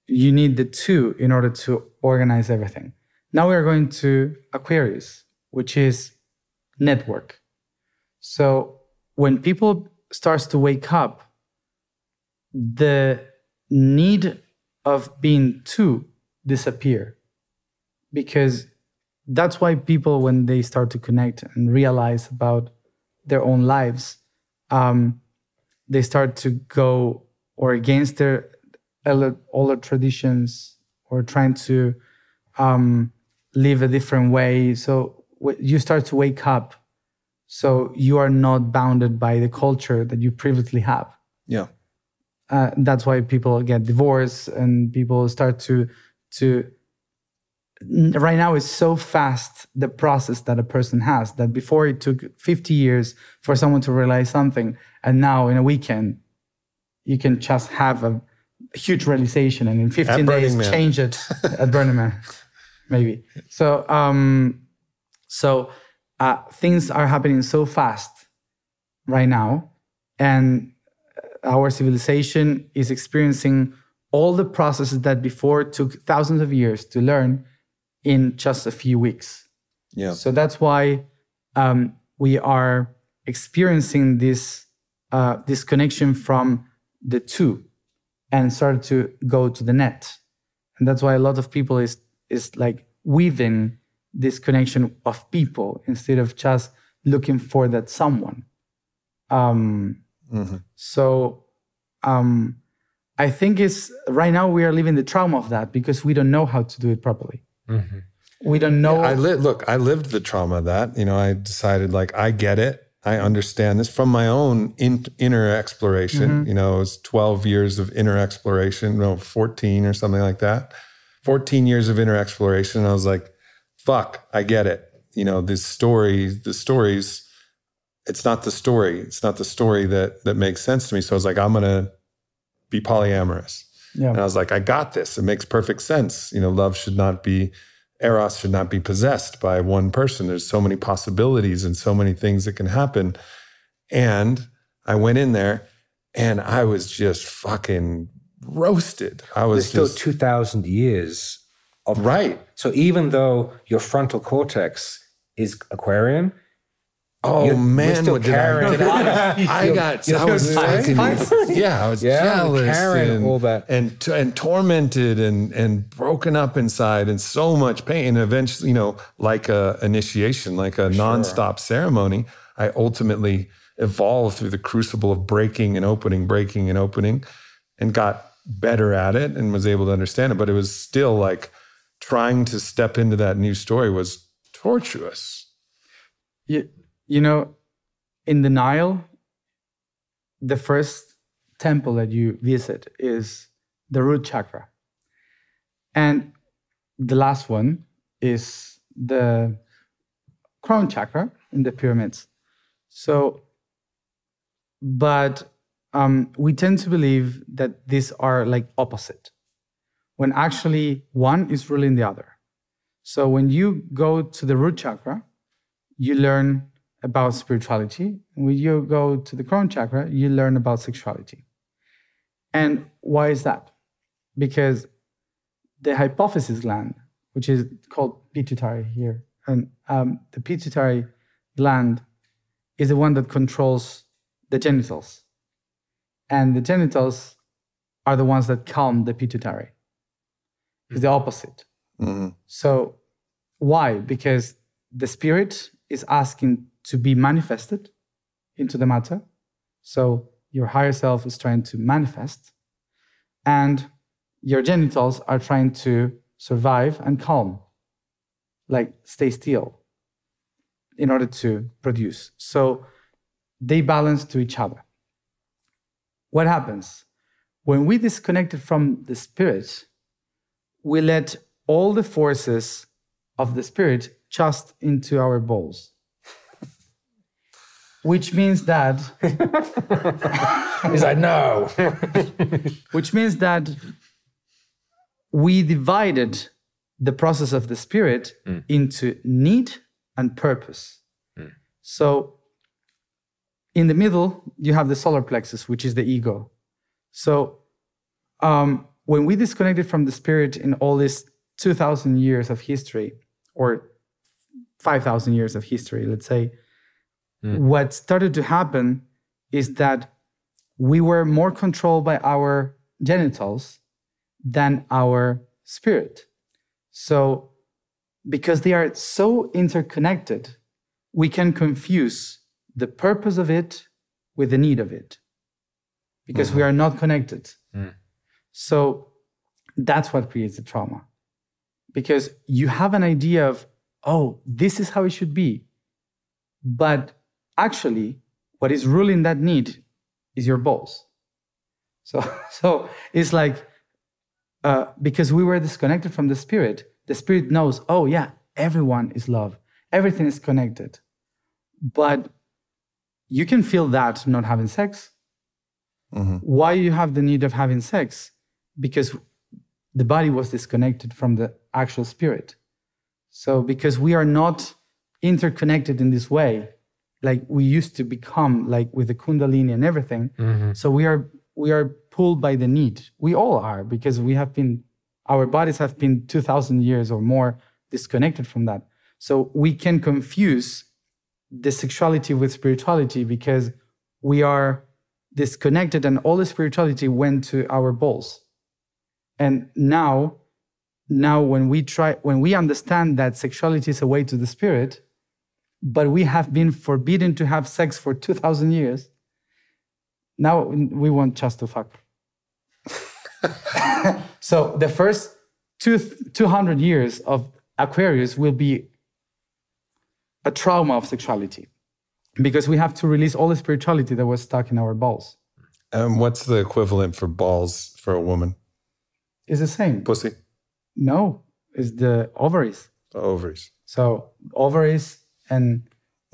S1: you need the two in order to organize everything. Now we are going to Aquarius, which is network. So when people starts to wake up, the need of being two disappear because that's why people when they start to connect and realize about their own lives um, they start to go or against their older traditions or trying to um, live a different way. So you start to wake up. So you are not bounded by the culture that you previously have.
S3: Yeah.
S1: Uh, that's why people get divorced and people start to to right now it's so fast the process that a person has that before it took 50 years for someone to realize something and now in a weekend you can just have a huge realization and in 15
S3: At Burning
S1: days
S3: Man.
S1: change it at Burning Man maybe so um so uh, things are happening so fast right now and our civilization is experiencing all the processes that before took thousands of years to learn in just a few weeks.
S3: Yeah.
S1: So that's why um, we are experiencing this uh, disconnection from the two and started to go to the net. And that's why a lot of people is is like weaving this connection of people instead of just looking for that someone. Um,
S3: Mhm.
S1: so um, I think it's right now we are living the trauma of that because we don't know how to do it properly. We don't know.
S3: I li- look, I lived the trauma of that. You know, I decided like I get it. I understand this from my own in- inner exploration. You know, it was 12 years of inner exploration, no, 14 or something like that. 14 years of inner exploration. I was like, fuck, I get it. You know, this story, the stories, it's not the story. It's not the story that that makes sense to me. So I was like, I'm gonna be polyamorous.
S1: yeah.
S3: And I was like, I got this. It makes perfect sense. You know, love should not be, Eros should not be possessed by one person. There's so many possibilities and so many things that can happen. And I went in there and I was just fucking roasted. I
S2: There's
S3: was
S2: still
S3: just,
S2: 2,000 years of
S3: right.
S2: So even though your frontal cortex is Aquarian,
S3: Oh
S2: You're-
S3: man,
S2: still
S3: what did I, did I, I got, I was fucking, yeah, I was
S2: Yeah,
S3: jealous and,
S2: all that.
S3: and and tormented and and broken up inside and so much pain. And eventually, you know, like a initiation, like a nonstop ceremony, I ultimately evolved through the crucible of breaking and opening, breaking and opening, and got better at it and was able to understand it. But it was still like trying to step into that new story was tortuous.
S1: you, you know, in the Nile, the first temple that you visit is the root chakra. And the last one is the crown chakra in the pyramids. So, but um, we tend to believe that these are like opposite, when actually one is ruling the other. So when you go to the root chakra, you learn about spirituality. When you go to the crown chakra, you learn about sexuality. And why is that? Because the hypophysis gland, which is called pituitary here, and um, the pituitary gland is the one that controls the genitals. And the genitals are the ones that calm the pituitary. It's the opposite.
S3: Mhm.
S1: So, why? Because the spirit is asking to be manifested into the matter. So, your higher self is trying to manifest, and your genitals are trying to survive and calm, like stay still in order to produce. So, they balance to each other. What happens? When we disconnected from the spirit, we let all the forces of the spirit just into our balls. Which means that
S2: he's like, no.
S1: which means that we divided the process of the spirit into need and purpose. So in the middle, you have the solar plexus, which is the ego. So um, when we disconnected from the spirit in all these 2,000 years of history, or 5,000 years of history, let's say, hmm. what started to happen is that we were more controlled by our genitals than our spirit. So, because they are so interconnected, we can confuse the purpose of it with the need of it because we mm-hmm. are not connected. Hmm. So, that's what creates the trauma. Because you have an idea of, oh, this is how it should be. But actually, what is ruling that need is your balls. So, so it's like, uh, because we were disconnected from the spirit, the spirit knows, oh, yeah, everyone is love, everything is connected. But you can feel that not having sex.
S3: Mm-hmm.
S1: Why you have the need of having sex? Because the body was disconnected from the actual spirit. So, because we are not interconnected in this way, like we used to become, like with the Kundalini and everything. Mm-hmm. So we are we are pulled by the need. We all are because we have been, our bodies have been two thousand years or more disconnected from that. So we can confuse the sexuality with spirituality because we are disconnected and all the spirituality went to our balls and now now when we try when we understand that sexuality is a way to the spirit but we have been forbidden to have sex for 2000 years now we want just to fuck so the first two, 200 years of aquarius will be a trauma of sexuality because we have to release all the spirituality that was stuck in our balls
S3: And what's the equivalent for balls for a woman?
S1: It's the same
S3: Pussy,
S1: no it's the ovaries
S3: the ovaries.
S1: So ovaries and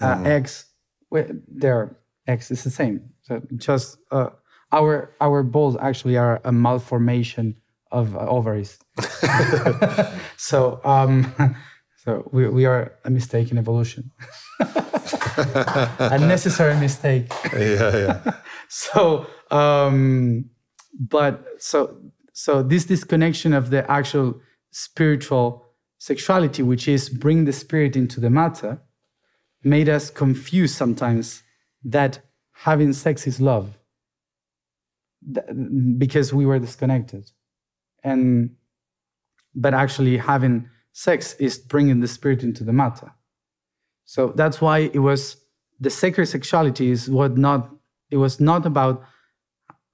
S1: uh, eggs, well, they're eggs. It's the same. So just uh, our our balls actually are a malformation of uh, ovaries. so um, so we, we are a mistake in evolution, a necessary mistake.
S3: Yeah, yeah.
S1: So um, but so so this disconnection of the actual spiritual sexuality, which is bring the spirit into the matter, made us confuse sometimes that having sex is love because we were disconnected. And but actually having sex is bringing the spirit into the matter. So that's why it was the sacred sexuality is what not it was not about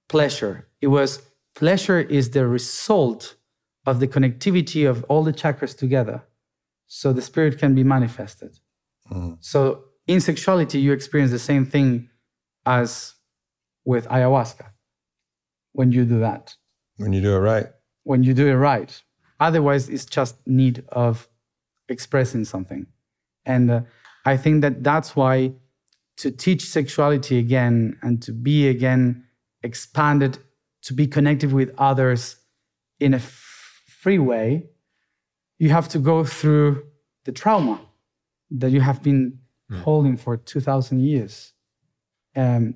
S1: pleasure. It was pleasure is the result of the connectivity of all the chakras together. So the spirit can be manifested. So in sexuality, you experience the same thing as with ayahuasca when you do that,
S3: When you do it right.
S1: when you do it right. Otherwise, it's just need of expressing something. And uh, I think that that's why to teach sexuality again and to be again expanded, to be connected with others in a f- free way, you have to go through the trauma that you have been mm. holding for 2000 years. Um,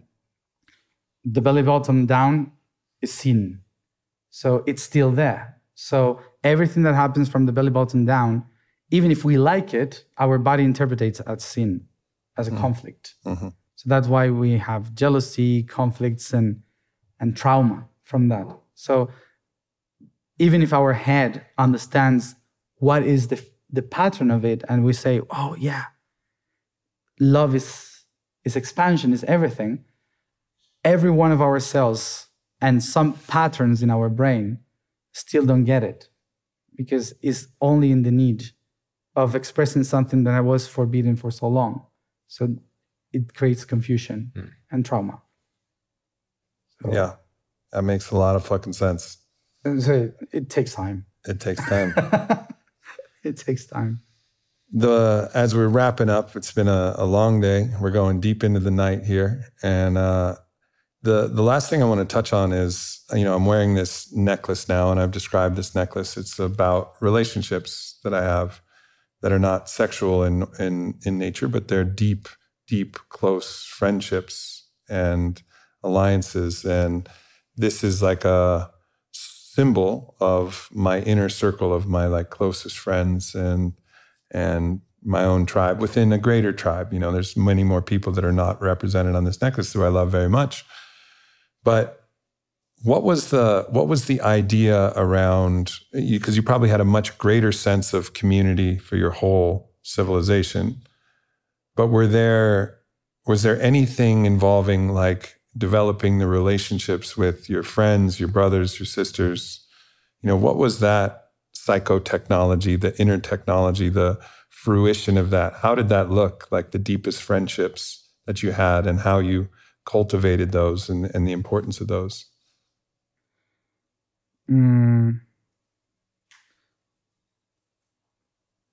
S1: the belly bottom down is sin. So it's still there. So everything that happens from the belly button down, even if we like it, our body interprets as sin, as a mm. conflict. Mm-hmm. So that's why we have jealousy, conflicts, and and trauma from that. So even if our head understands what is the the pattern of it, and we say, "Oh yeah, love is is expansion, is everything," every one of our cells and some patterns in our brain still don't get it because it's only in the need of expressing something that I was forbidden for so long. So it creates confusion hmm. and trauma.
S3: Yeah. That makes a lot of fucking sense.
S1: So it, it takes time.
S3: It takes time.
S1: It takes time.
S3: the as we're wrapping up, it's been a, a long day. We're going deep into the night here. And uh the the last thing I want to touch on is, you know, I'm wearing this necklace now, and I've described this necklace. It's about relationships that I have that are not sexual in in in nature, but they're deep, deep, close friendships and alliances. And this is like a symbol of my inner circle of my like closest friends and and my own tribe within a greater tribe. You know, there's many more people that are not represented on this necklace who I love very much. But what was the what was the idea around you? because you, probably had a much greater sense of community for your whole civilization but were there was there anything involving like developing the relationships with your friends your brothers your sisters You know, what was that psychotechnology, the inner technology, the fruition of that? How did that look like the deepest friendships that you had and how you cultivated those and, and the importance of those?
S1: Mm.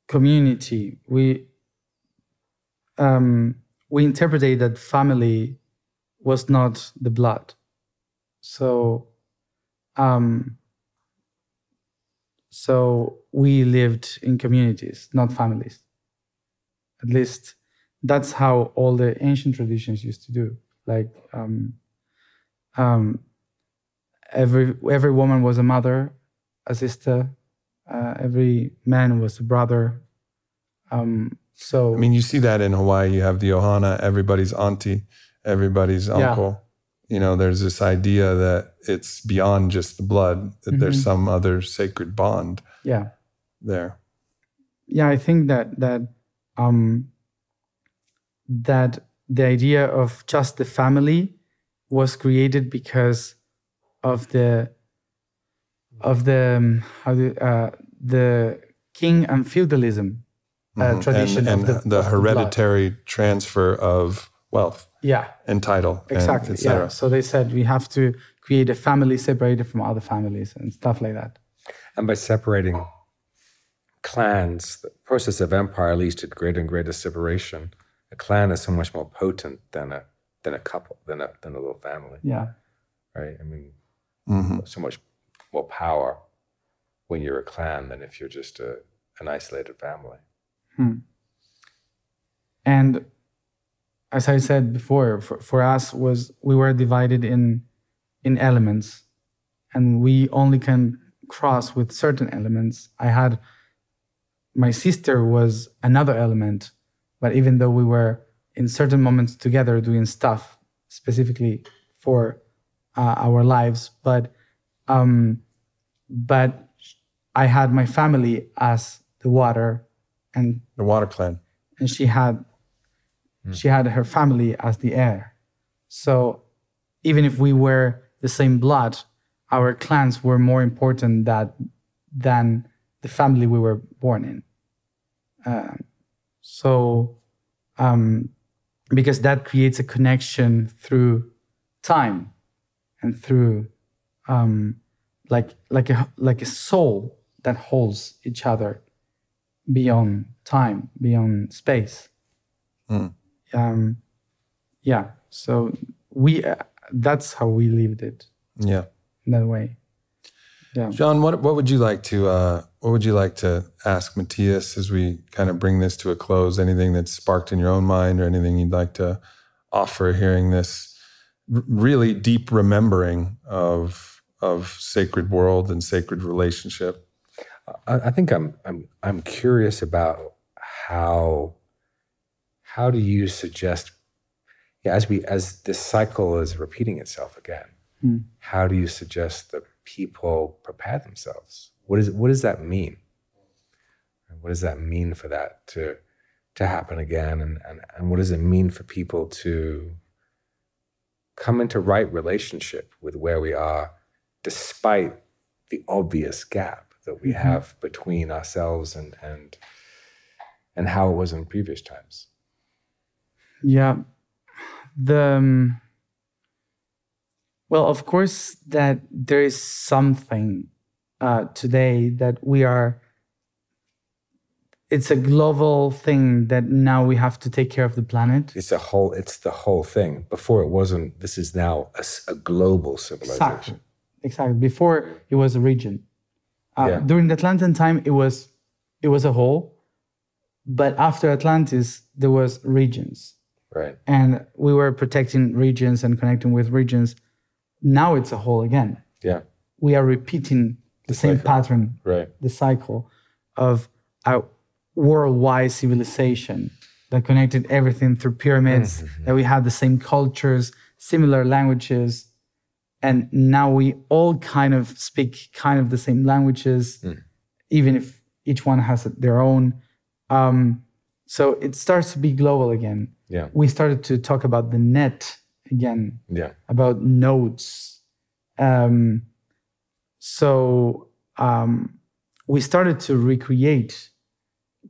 S1: Community. We um, we interpreted that family was not the blood. So, um, so we lived in communities, not families. At least that's how all the ancient traditions used to do. Like um, um, every every woman was a mother, a sister. Uh, every man was a brother. Um, so
S3: I mean, you see that in Hawaii. You have the ohana, everybody's auntie, everybody's
S1: Yeah.
S3: uncle. You know, there's this idea that it's beyond just the blood, that there's
S1: Mhm.
S3: some other sacred bond
S1: yeah,
S3: there.
S1: yeah. I think that that um, that the idea of just the family was created because of the of the um, how do, uh, the king and feudalism uh,
S3: Mhm.
S1: tradition
S3: and, and
S1: the,
S3: the,
S1: blood.
S3: hereditary transfer of wealth
S1: Yeah,
S3: and title,
S1: exactly.
S3: and et
S1: yeah. So they said we have to create a family separated from other families and stuff like that.
S2: And by separating clans, the process of empire leads to greater and greater separation. A clan is so much more potent than a than a couple, than a than a little family,
S1: Yeah,
S2: right? I mean,
S3: Mhm.
S2: so much more power when you're a clan than if you're just a, an isolated family.
S1: and as I said before, for, for us was we were divided in in elements, and we only can cross with certain elements. I had my sister was another element, but even though we were in certain moments together doing stuff specifically for uh, our lives, but um, but I had my family as the water, and
S3: The water clan.
S1: and she had she had her family as the air. So even if we were the same blood, our clans were more important that than the family we were born in. Um, so um, because that creates a connection through time and through um, like like a like a soul that holds each other beyond time, beyond space.
S3: Mm.
S1: Um, yeah. So we uh, that's how we lived it
S3: Yeah.
S1: in that way. Yeah.
S3: John, what what would you like to uh, what would you like to ask Matias as we kind of bring this to a close? Anything that's sparked in your own mind, or anything you'd like to offer hearing this r- really deep remembering of of sacred world and sacred relationship?
S2: I, I think I'm I'm I'm curious about how how do you suggest yeah, as we as this cycle is repeating itself again,
S1: Hmm.
S2: how do you suggest that people prepare themselves? What is what does that mean? And What does that mean for that to to happen again? And, and and what does it mean for people to come into right relationship with where we are, despite the obvious gap that we have between ourselves and and and how it was in previous times.
S1: Yeah. The um, well, of course, that there is something uh, today that we are. It's a global thing that now we have to take care of the planet.
S2: It's a whole. It's the whole thing. Before it wasn't. This is now a global civilization.
S1: Exactly. Exactly. Before it was a region. Uh,
S2: Yeah.
S1: During the Atlantean time, it was it was a whole, but after Atlantis, there was regions.
S2: Right.
S1: and we were protecting regions and connecting with regions. Now it's a whole again.
S2: Yeah.
S1: We are repeating the same
S2: cycle.
S1: pattern,
S2: Right.
S1: the cycle of a worldwide civilization that connected everything through pyramids, mm-hmm, mm-hmm. that we had the same cultures, similar languages. And now we all kind of speak kind of the same languages, mm. even if each one has their own. Um, so it starts to be global again
S2: Yeah.
S1: we started to talk about the net again,
S2: Yeah.
S1: about nodes. Um, so um, we started to recreate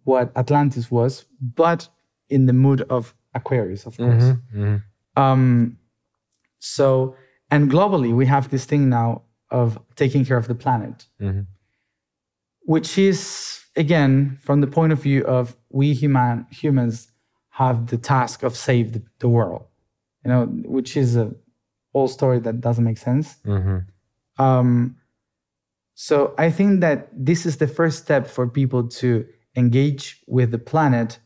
S1: what Atlantis was, but in the mood of Aquarius, of course. Um, so, and globally, we have this thing now of taking care of the planet, which is again from the point of view of we human humans have the task of save the, the world, you know, which is a whole story that doesn't make sense. Um, so I think that this is the first step for people to engage with the planet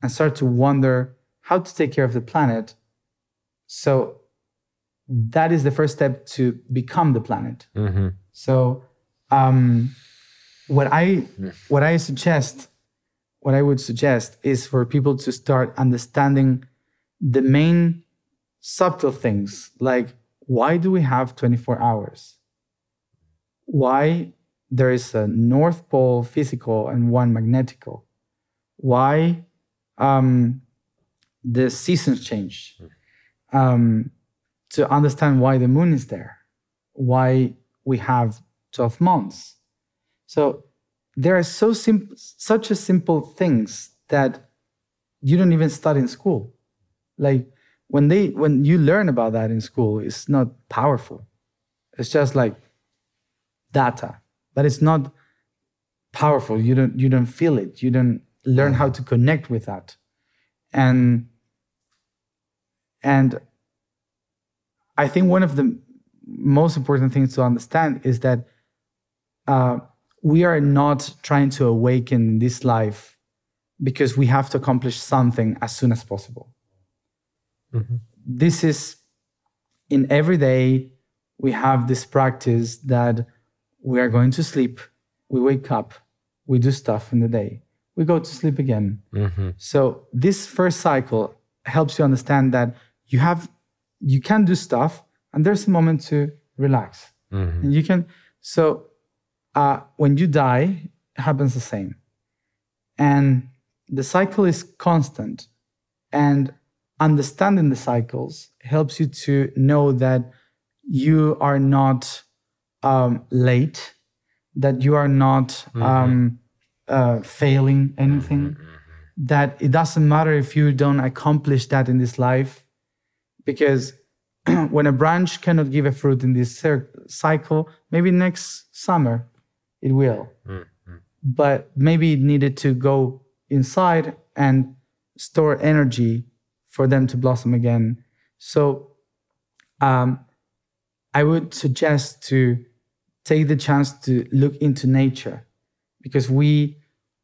S1: and start to wonder how to take care of the planet. So that is the first step to become the planet. So um, what I what I suggest, what I would suggest is for people to start understanding the main subtle things like why do we have 24 hours? Why there is a North Pole physical and one magnetical? Why um, the seasons change? Um, to understand why the moon is there, why we have 12 months. So there are so simple, such a simple things that you don't even study in school. Like when they when you learn about that in school, it's not powerful. It's just like data, but it's not powerful. You don't you don't feel it. You don't learn how to connect with that. And and I think one of the most important things to understand is that uh, we are not trying to awaken this life because we have to accomplish something as soon as possible. Mm-hmm. This is in every day, we have this practice that we are going to sleep, we wake up, we do stuff in the day, we go to sleep again. Mm-hmm. So, this first cycle helps you understand that you have you can do stuff and there's a moment to relax mm-hmm. and you can so uh, when you die it happens the same. And the cycle is constant. And understanding the cycles helps you to know that you are not um, late that you are not um, uh, failing anything that it doesn't matter if you don't accomplish that in this life because when a branch cannot give a fruit in this cycle, maybe next summer it will. But maybe it needed to go inside and store energy for them to blossom again. So um, I would suggest to take the chance to look into nature because we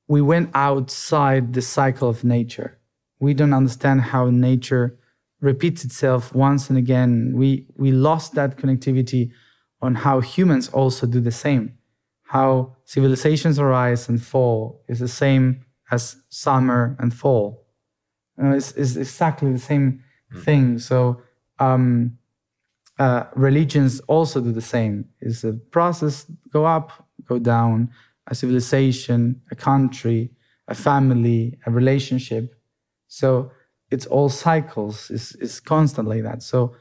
S1: we went outside the cycle of nature. We don't understand how nature repeats itself once and again. We we lost that connectivity on how humans also do the same. How civilizations arise and fall is the same as summer and fall. It's, it's exactly the same thing. So um, uh, religions also do the same. It's a process: go up, go down. A civilization, a country, a family, a relationship. So it's all cycles. It's, it's constant like that. So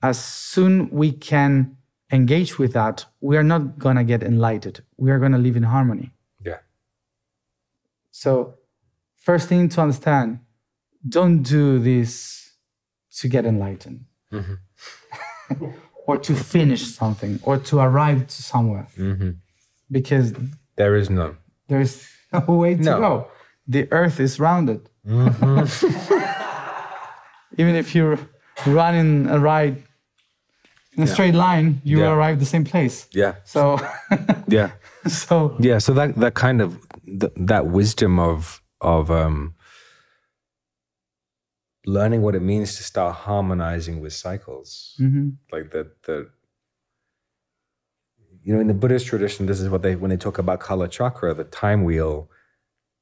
S1: as soon we can engage with that, we are not gonna get enlightened. We are gonna live in harmony.
S2: Yeah.
S1: So first thing to understand: don't do this to get enlightened, mm-hmm. or to finish something, or to arrive to somewhere, mm-hmm. because
S2: There is none.
S1: there's no way to
S2: No.
S1: go. The earth is rounded. Mm-hmm. Even if you're running a ride in a straight line, you
S2: Yeah.
S1: will arrive the same place.
S2: Yeah.
S1: So,
S2: Yeah.
S1: so
S2: Yeah. So that that kind of th- that wisdom of of um, learning what it means to start harmonizing with cycles, like that the you know in the Buddhist tradition, this is what they when they talk about kala chakra, the time wheel.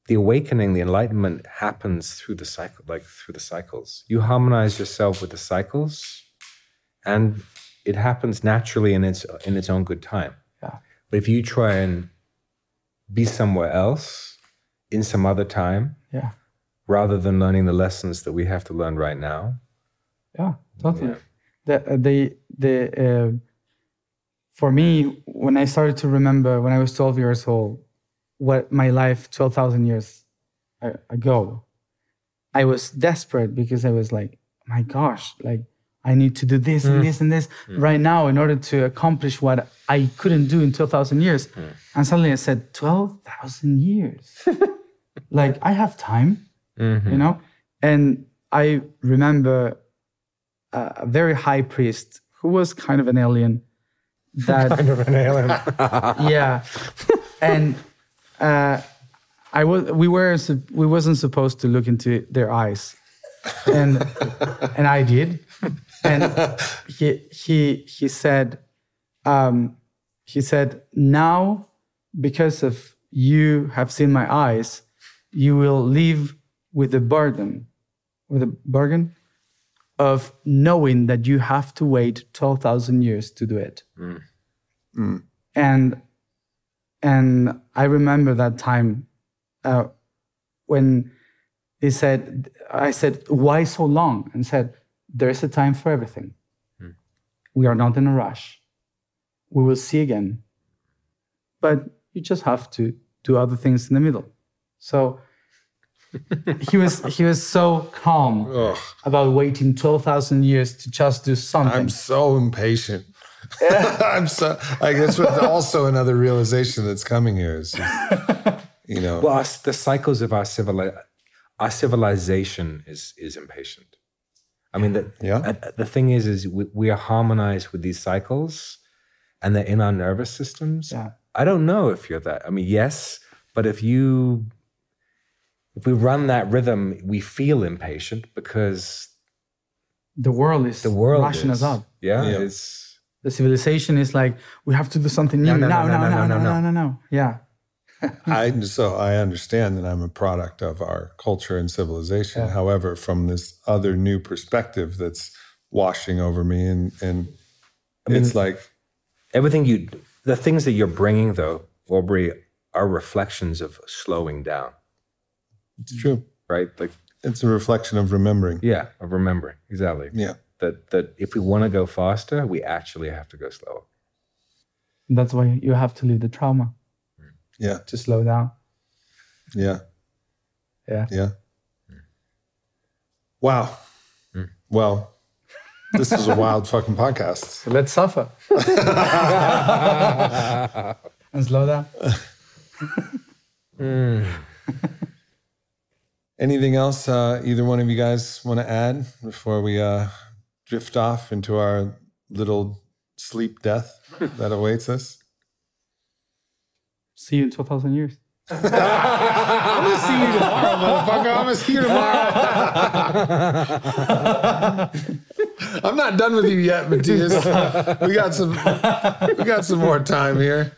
S2: The awakening, the enlightenment happens through the cycle, like through the cycles. You harmonize yourself with the cycles, and it happens naturally in its in its own good time.
S1: yeah,
S2: But if you try and be somewhere else in some other time,
S1: yeah,
S2: rather than learning the lessons that we have to learn right now,
S1: yeah, totally. The uh, the the uh, for me, when I started to remember when I was 12 years old, what my life 12,000 years ago, I was desperate because I was like, my gosh, like I need to do this and hmm. this and this hmm. right now in order to accomplish what I couldn't do in 12,000 years. Hmm. And suddenly I said, 12,000 years. like I have time, mm-hmm. you know? And I remember a, a very high priest who was kind of an alien that
S2: Kind of an alien.
S1: yeah and uh i was we were, we wasn't supposed to look into their eyes and and i did and he he he said um he said now because of you have seen my eyes you will live with the burden with the burden of knowing that you have to wait 12,000 years to do it. And and I remember that time uh, when he said, I said, why so long? And said, there is a time for everything. Hmm. We are not in a rush. We will see again. But you just have to do other things in the middle. So he was he was so calm
S3: Ugh,
S1: about waiting 12,000 years to just do something.
S3: I'm so impatient. I'm so. I guess what also another realization that's coming here is, just, you know,
S2: well, our, the cycles of our civili- our civilization is is impatient. I mean, the,
S3: Yeah.
S2: uh, the thing is, is we, we are harmonized with these cycles, and they're in our nervous systems.
S1: Yeah.
S2: I don't know if you're that. I mean, yes, but if you if we run that rhythm, we feel impatient because
S1: the world is
S2: the world
S1: rushing
S2: is,
S1: us up.
S2: Yeah,
S3: Yeah.
S2: it's
S1: The civilization is like, we have to do something new.
S2: No,
S1: No,
S2: no,
S1: no,
S2: no,
S1: no, no,
S2: no,
S1: no, no, no. Yeah.
S3: I so I understand that I'm a product of our culture and civilization. However, from this other new perspective that's washing over me, and and it's like
S2: everything you the things that you're bringing though, Aubrey, are reflections of slowing down,
S3: it's true.
S2: right? Like
S3: It's a reflection of remembering.
S2: yeah, of remembering exactly.
S3: Yeah.
S2: That that if we want to go faster, we actually have to go slower.
S1: That's why you have to leave the trauma
S3: Yeah.
S1: to slow down.
S3: Yeah.
S1: Yeah.
S3: Yeah. Wow. Well, this is a wild fucking podcast.
S1: So let's suffer and slow down.
S3: Anything else uh, either one of you guys want to add before we uh, drift off into our little sleep death that awaits us?
S1: See you in 12,000 years.
S3: I'm gonna see you tomorrow, motherfucker. I'm gonna see you tomorrow. I'm not done with you yet, Matias. We got some. We got some more time here.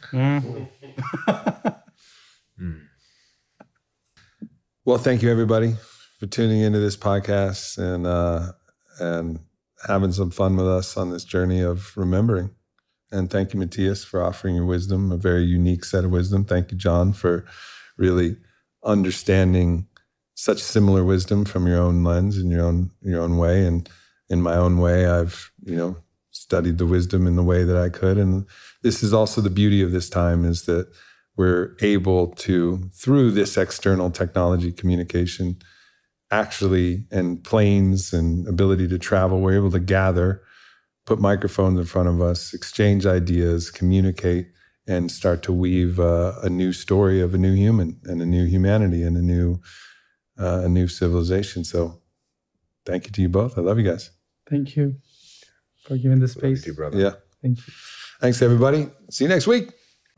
S3: Well, thank you everybody for tuning into this podcast and uh, and having some fun with us on this journey of remembering. And thank you, Matias, for offering your wisdom, a very unique set of wisdom. Thank you, John, for really understanding such similar wisdom from your own lens in your own your own way. And in my own way, I've you know studied the wisdom in the way that I could. And this is also the beauty of this time is that we're able to through this external technology communication actually and planes and ability to travel we're able to gather put microphones in front of us exchange ideas communicate and start to weave uh, a new story of a new human and a new humanity and a new uh, a new civilization so thank you to you both i love you guys
S1: Thank you for giving the space.
S2: Thank you, brother.
S3: yeah
S1: Thank you.
S3: thanks everybody see you next week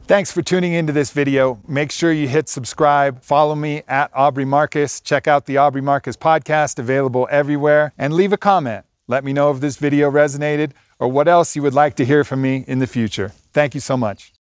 S5: Thanks for tuning into this video. Make sure you hit subscribe. Follow me at Aubrey Marcus. Check out the Aubrey Marcus podcast, available everywhere, and leave a comment. Let me know if this video resonated or what else you would like to hear from me in the future. Thank you so much.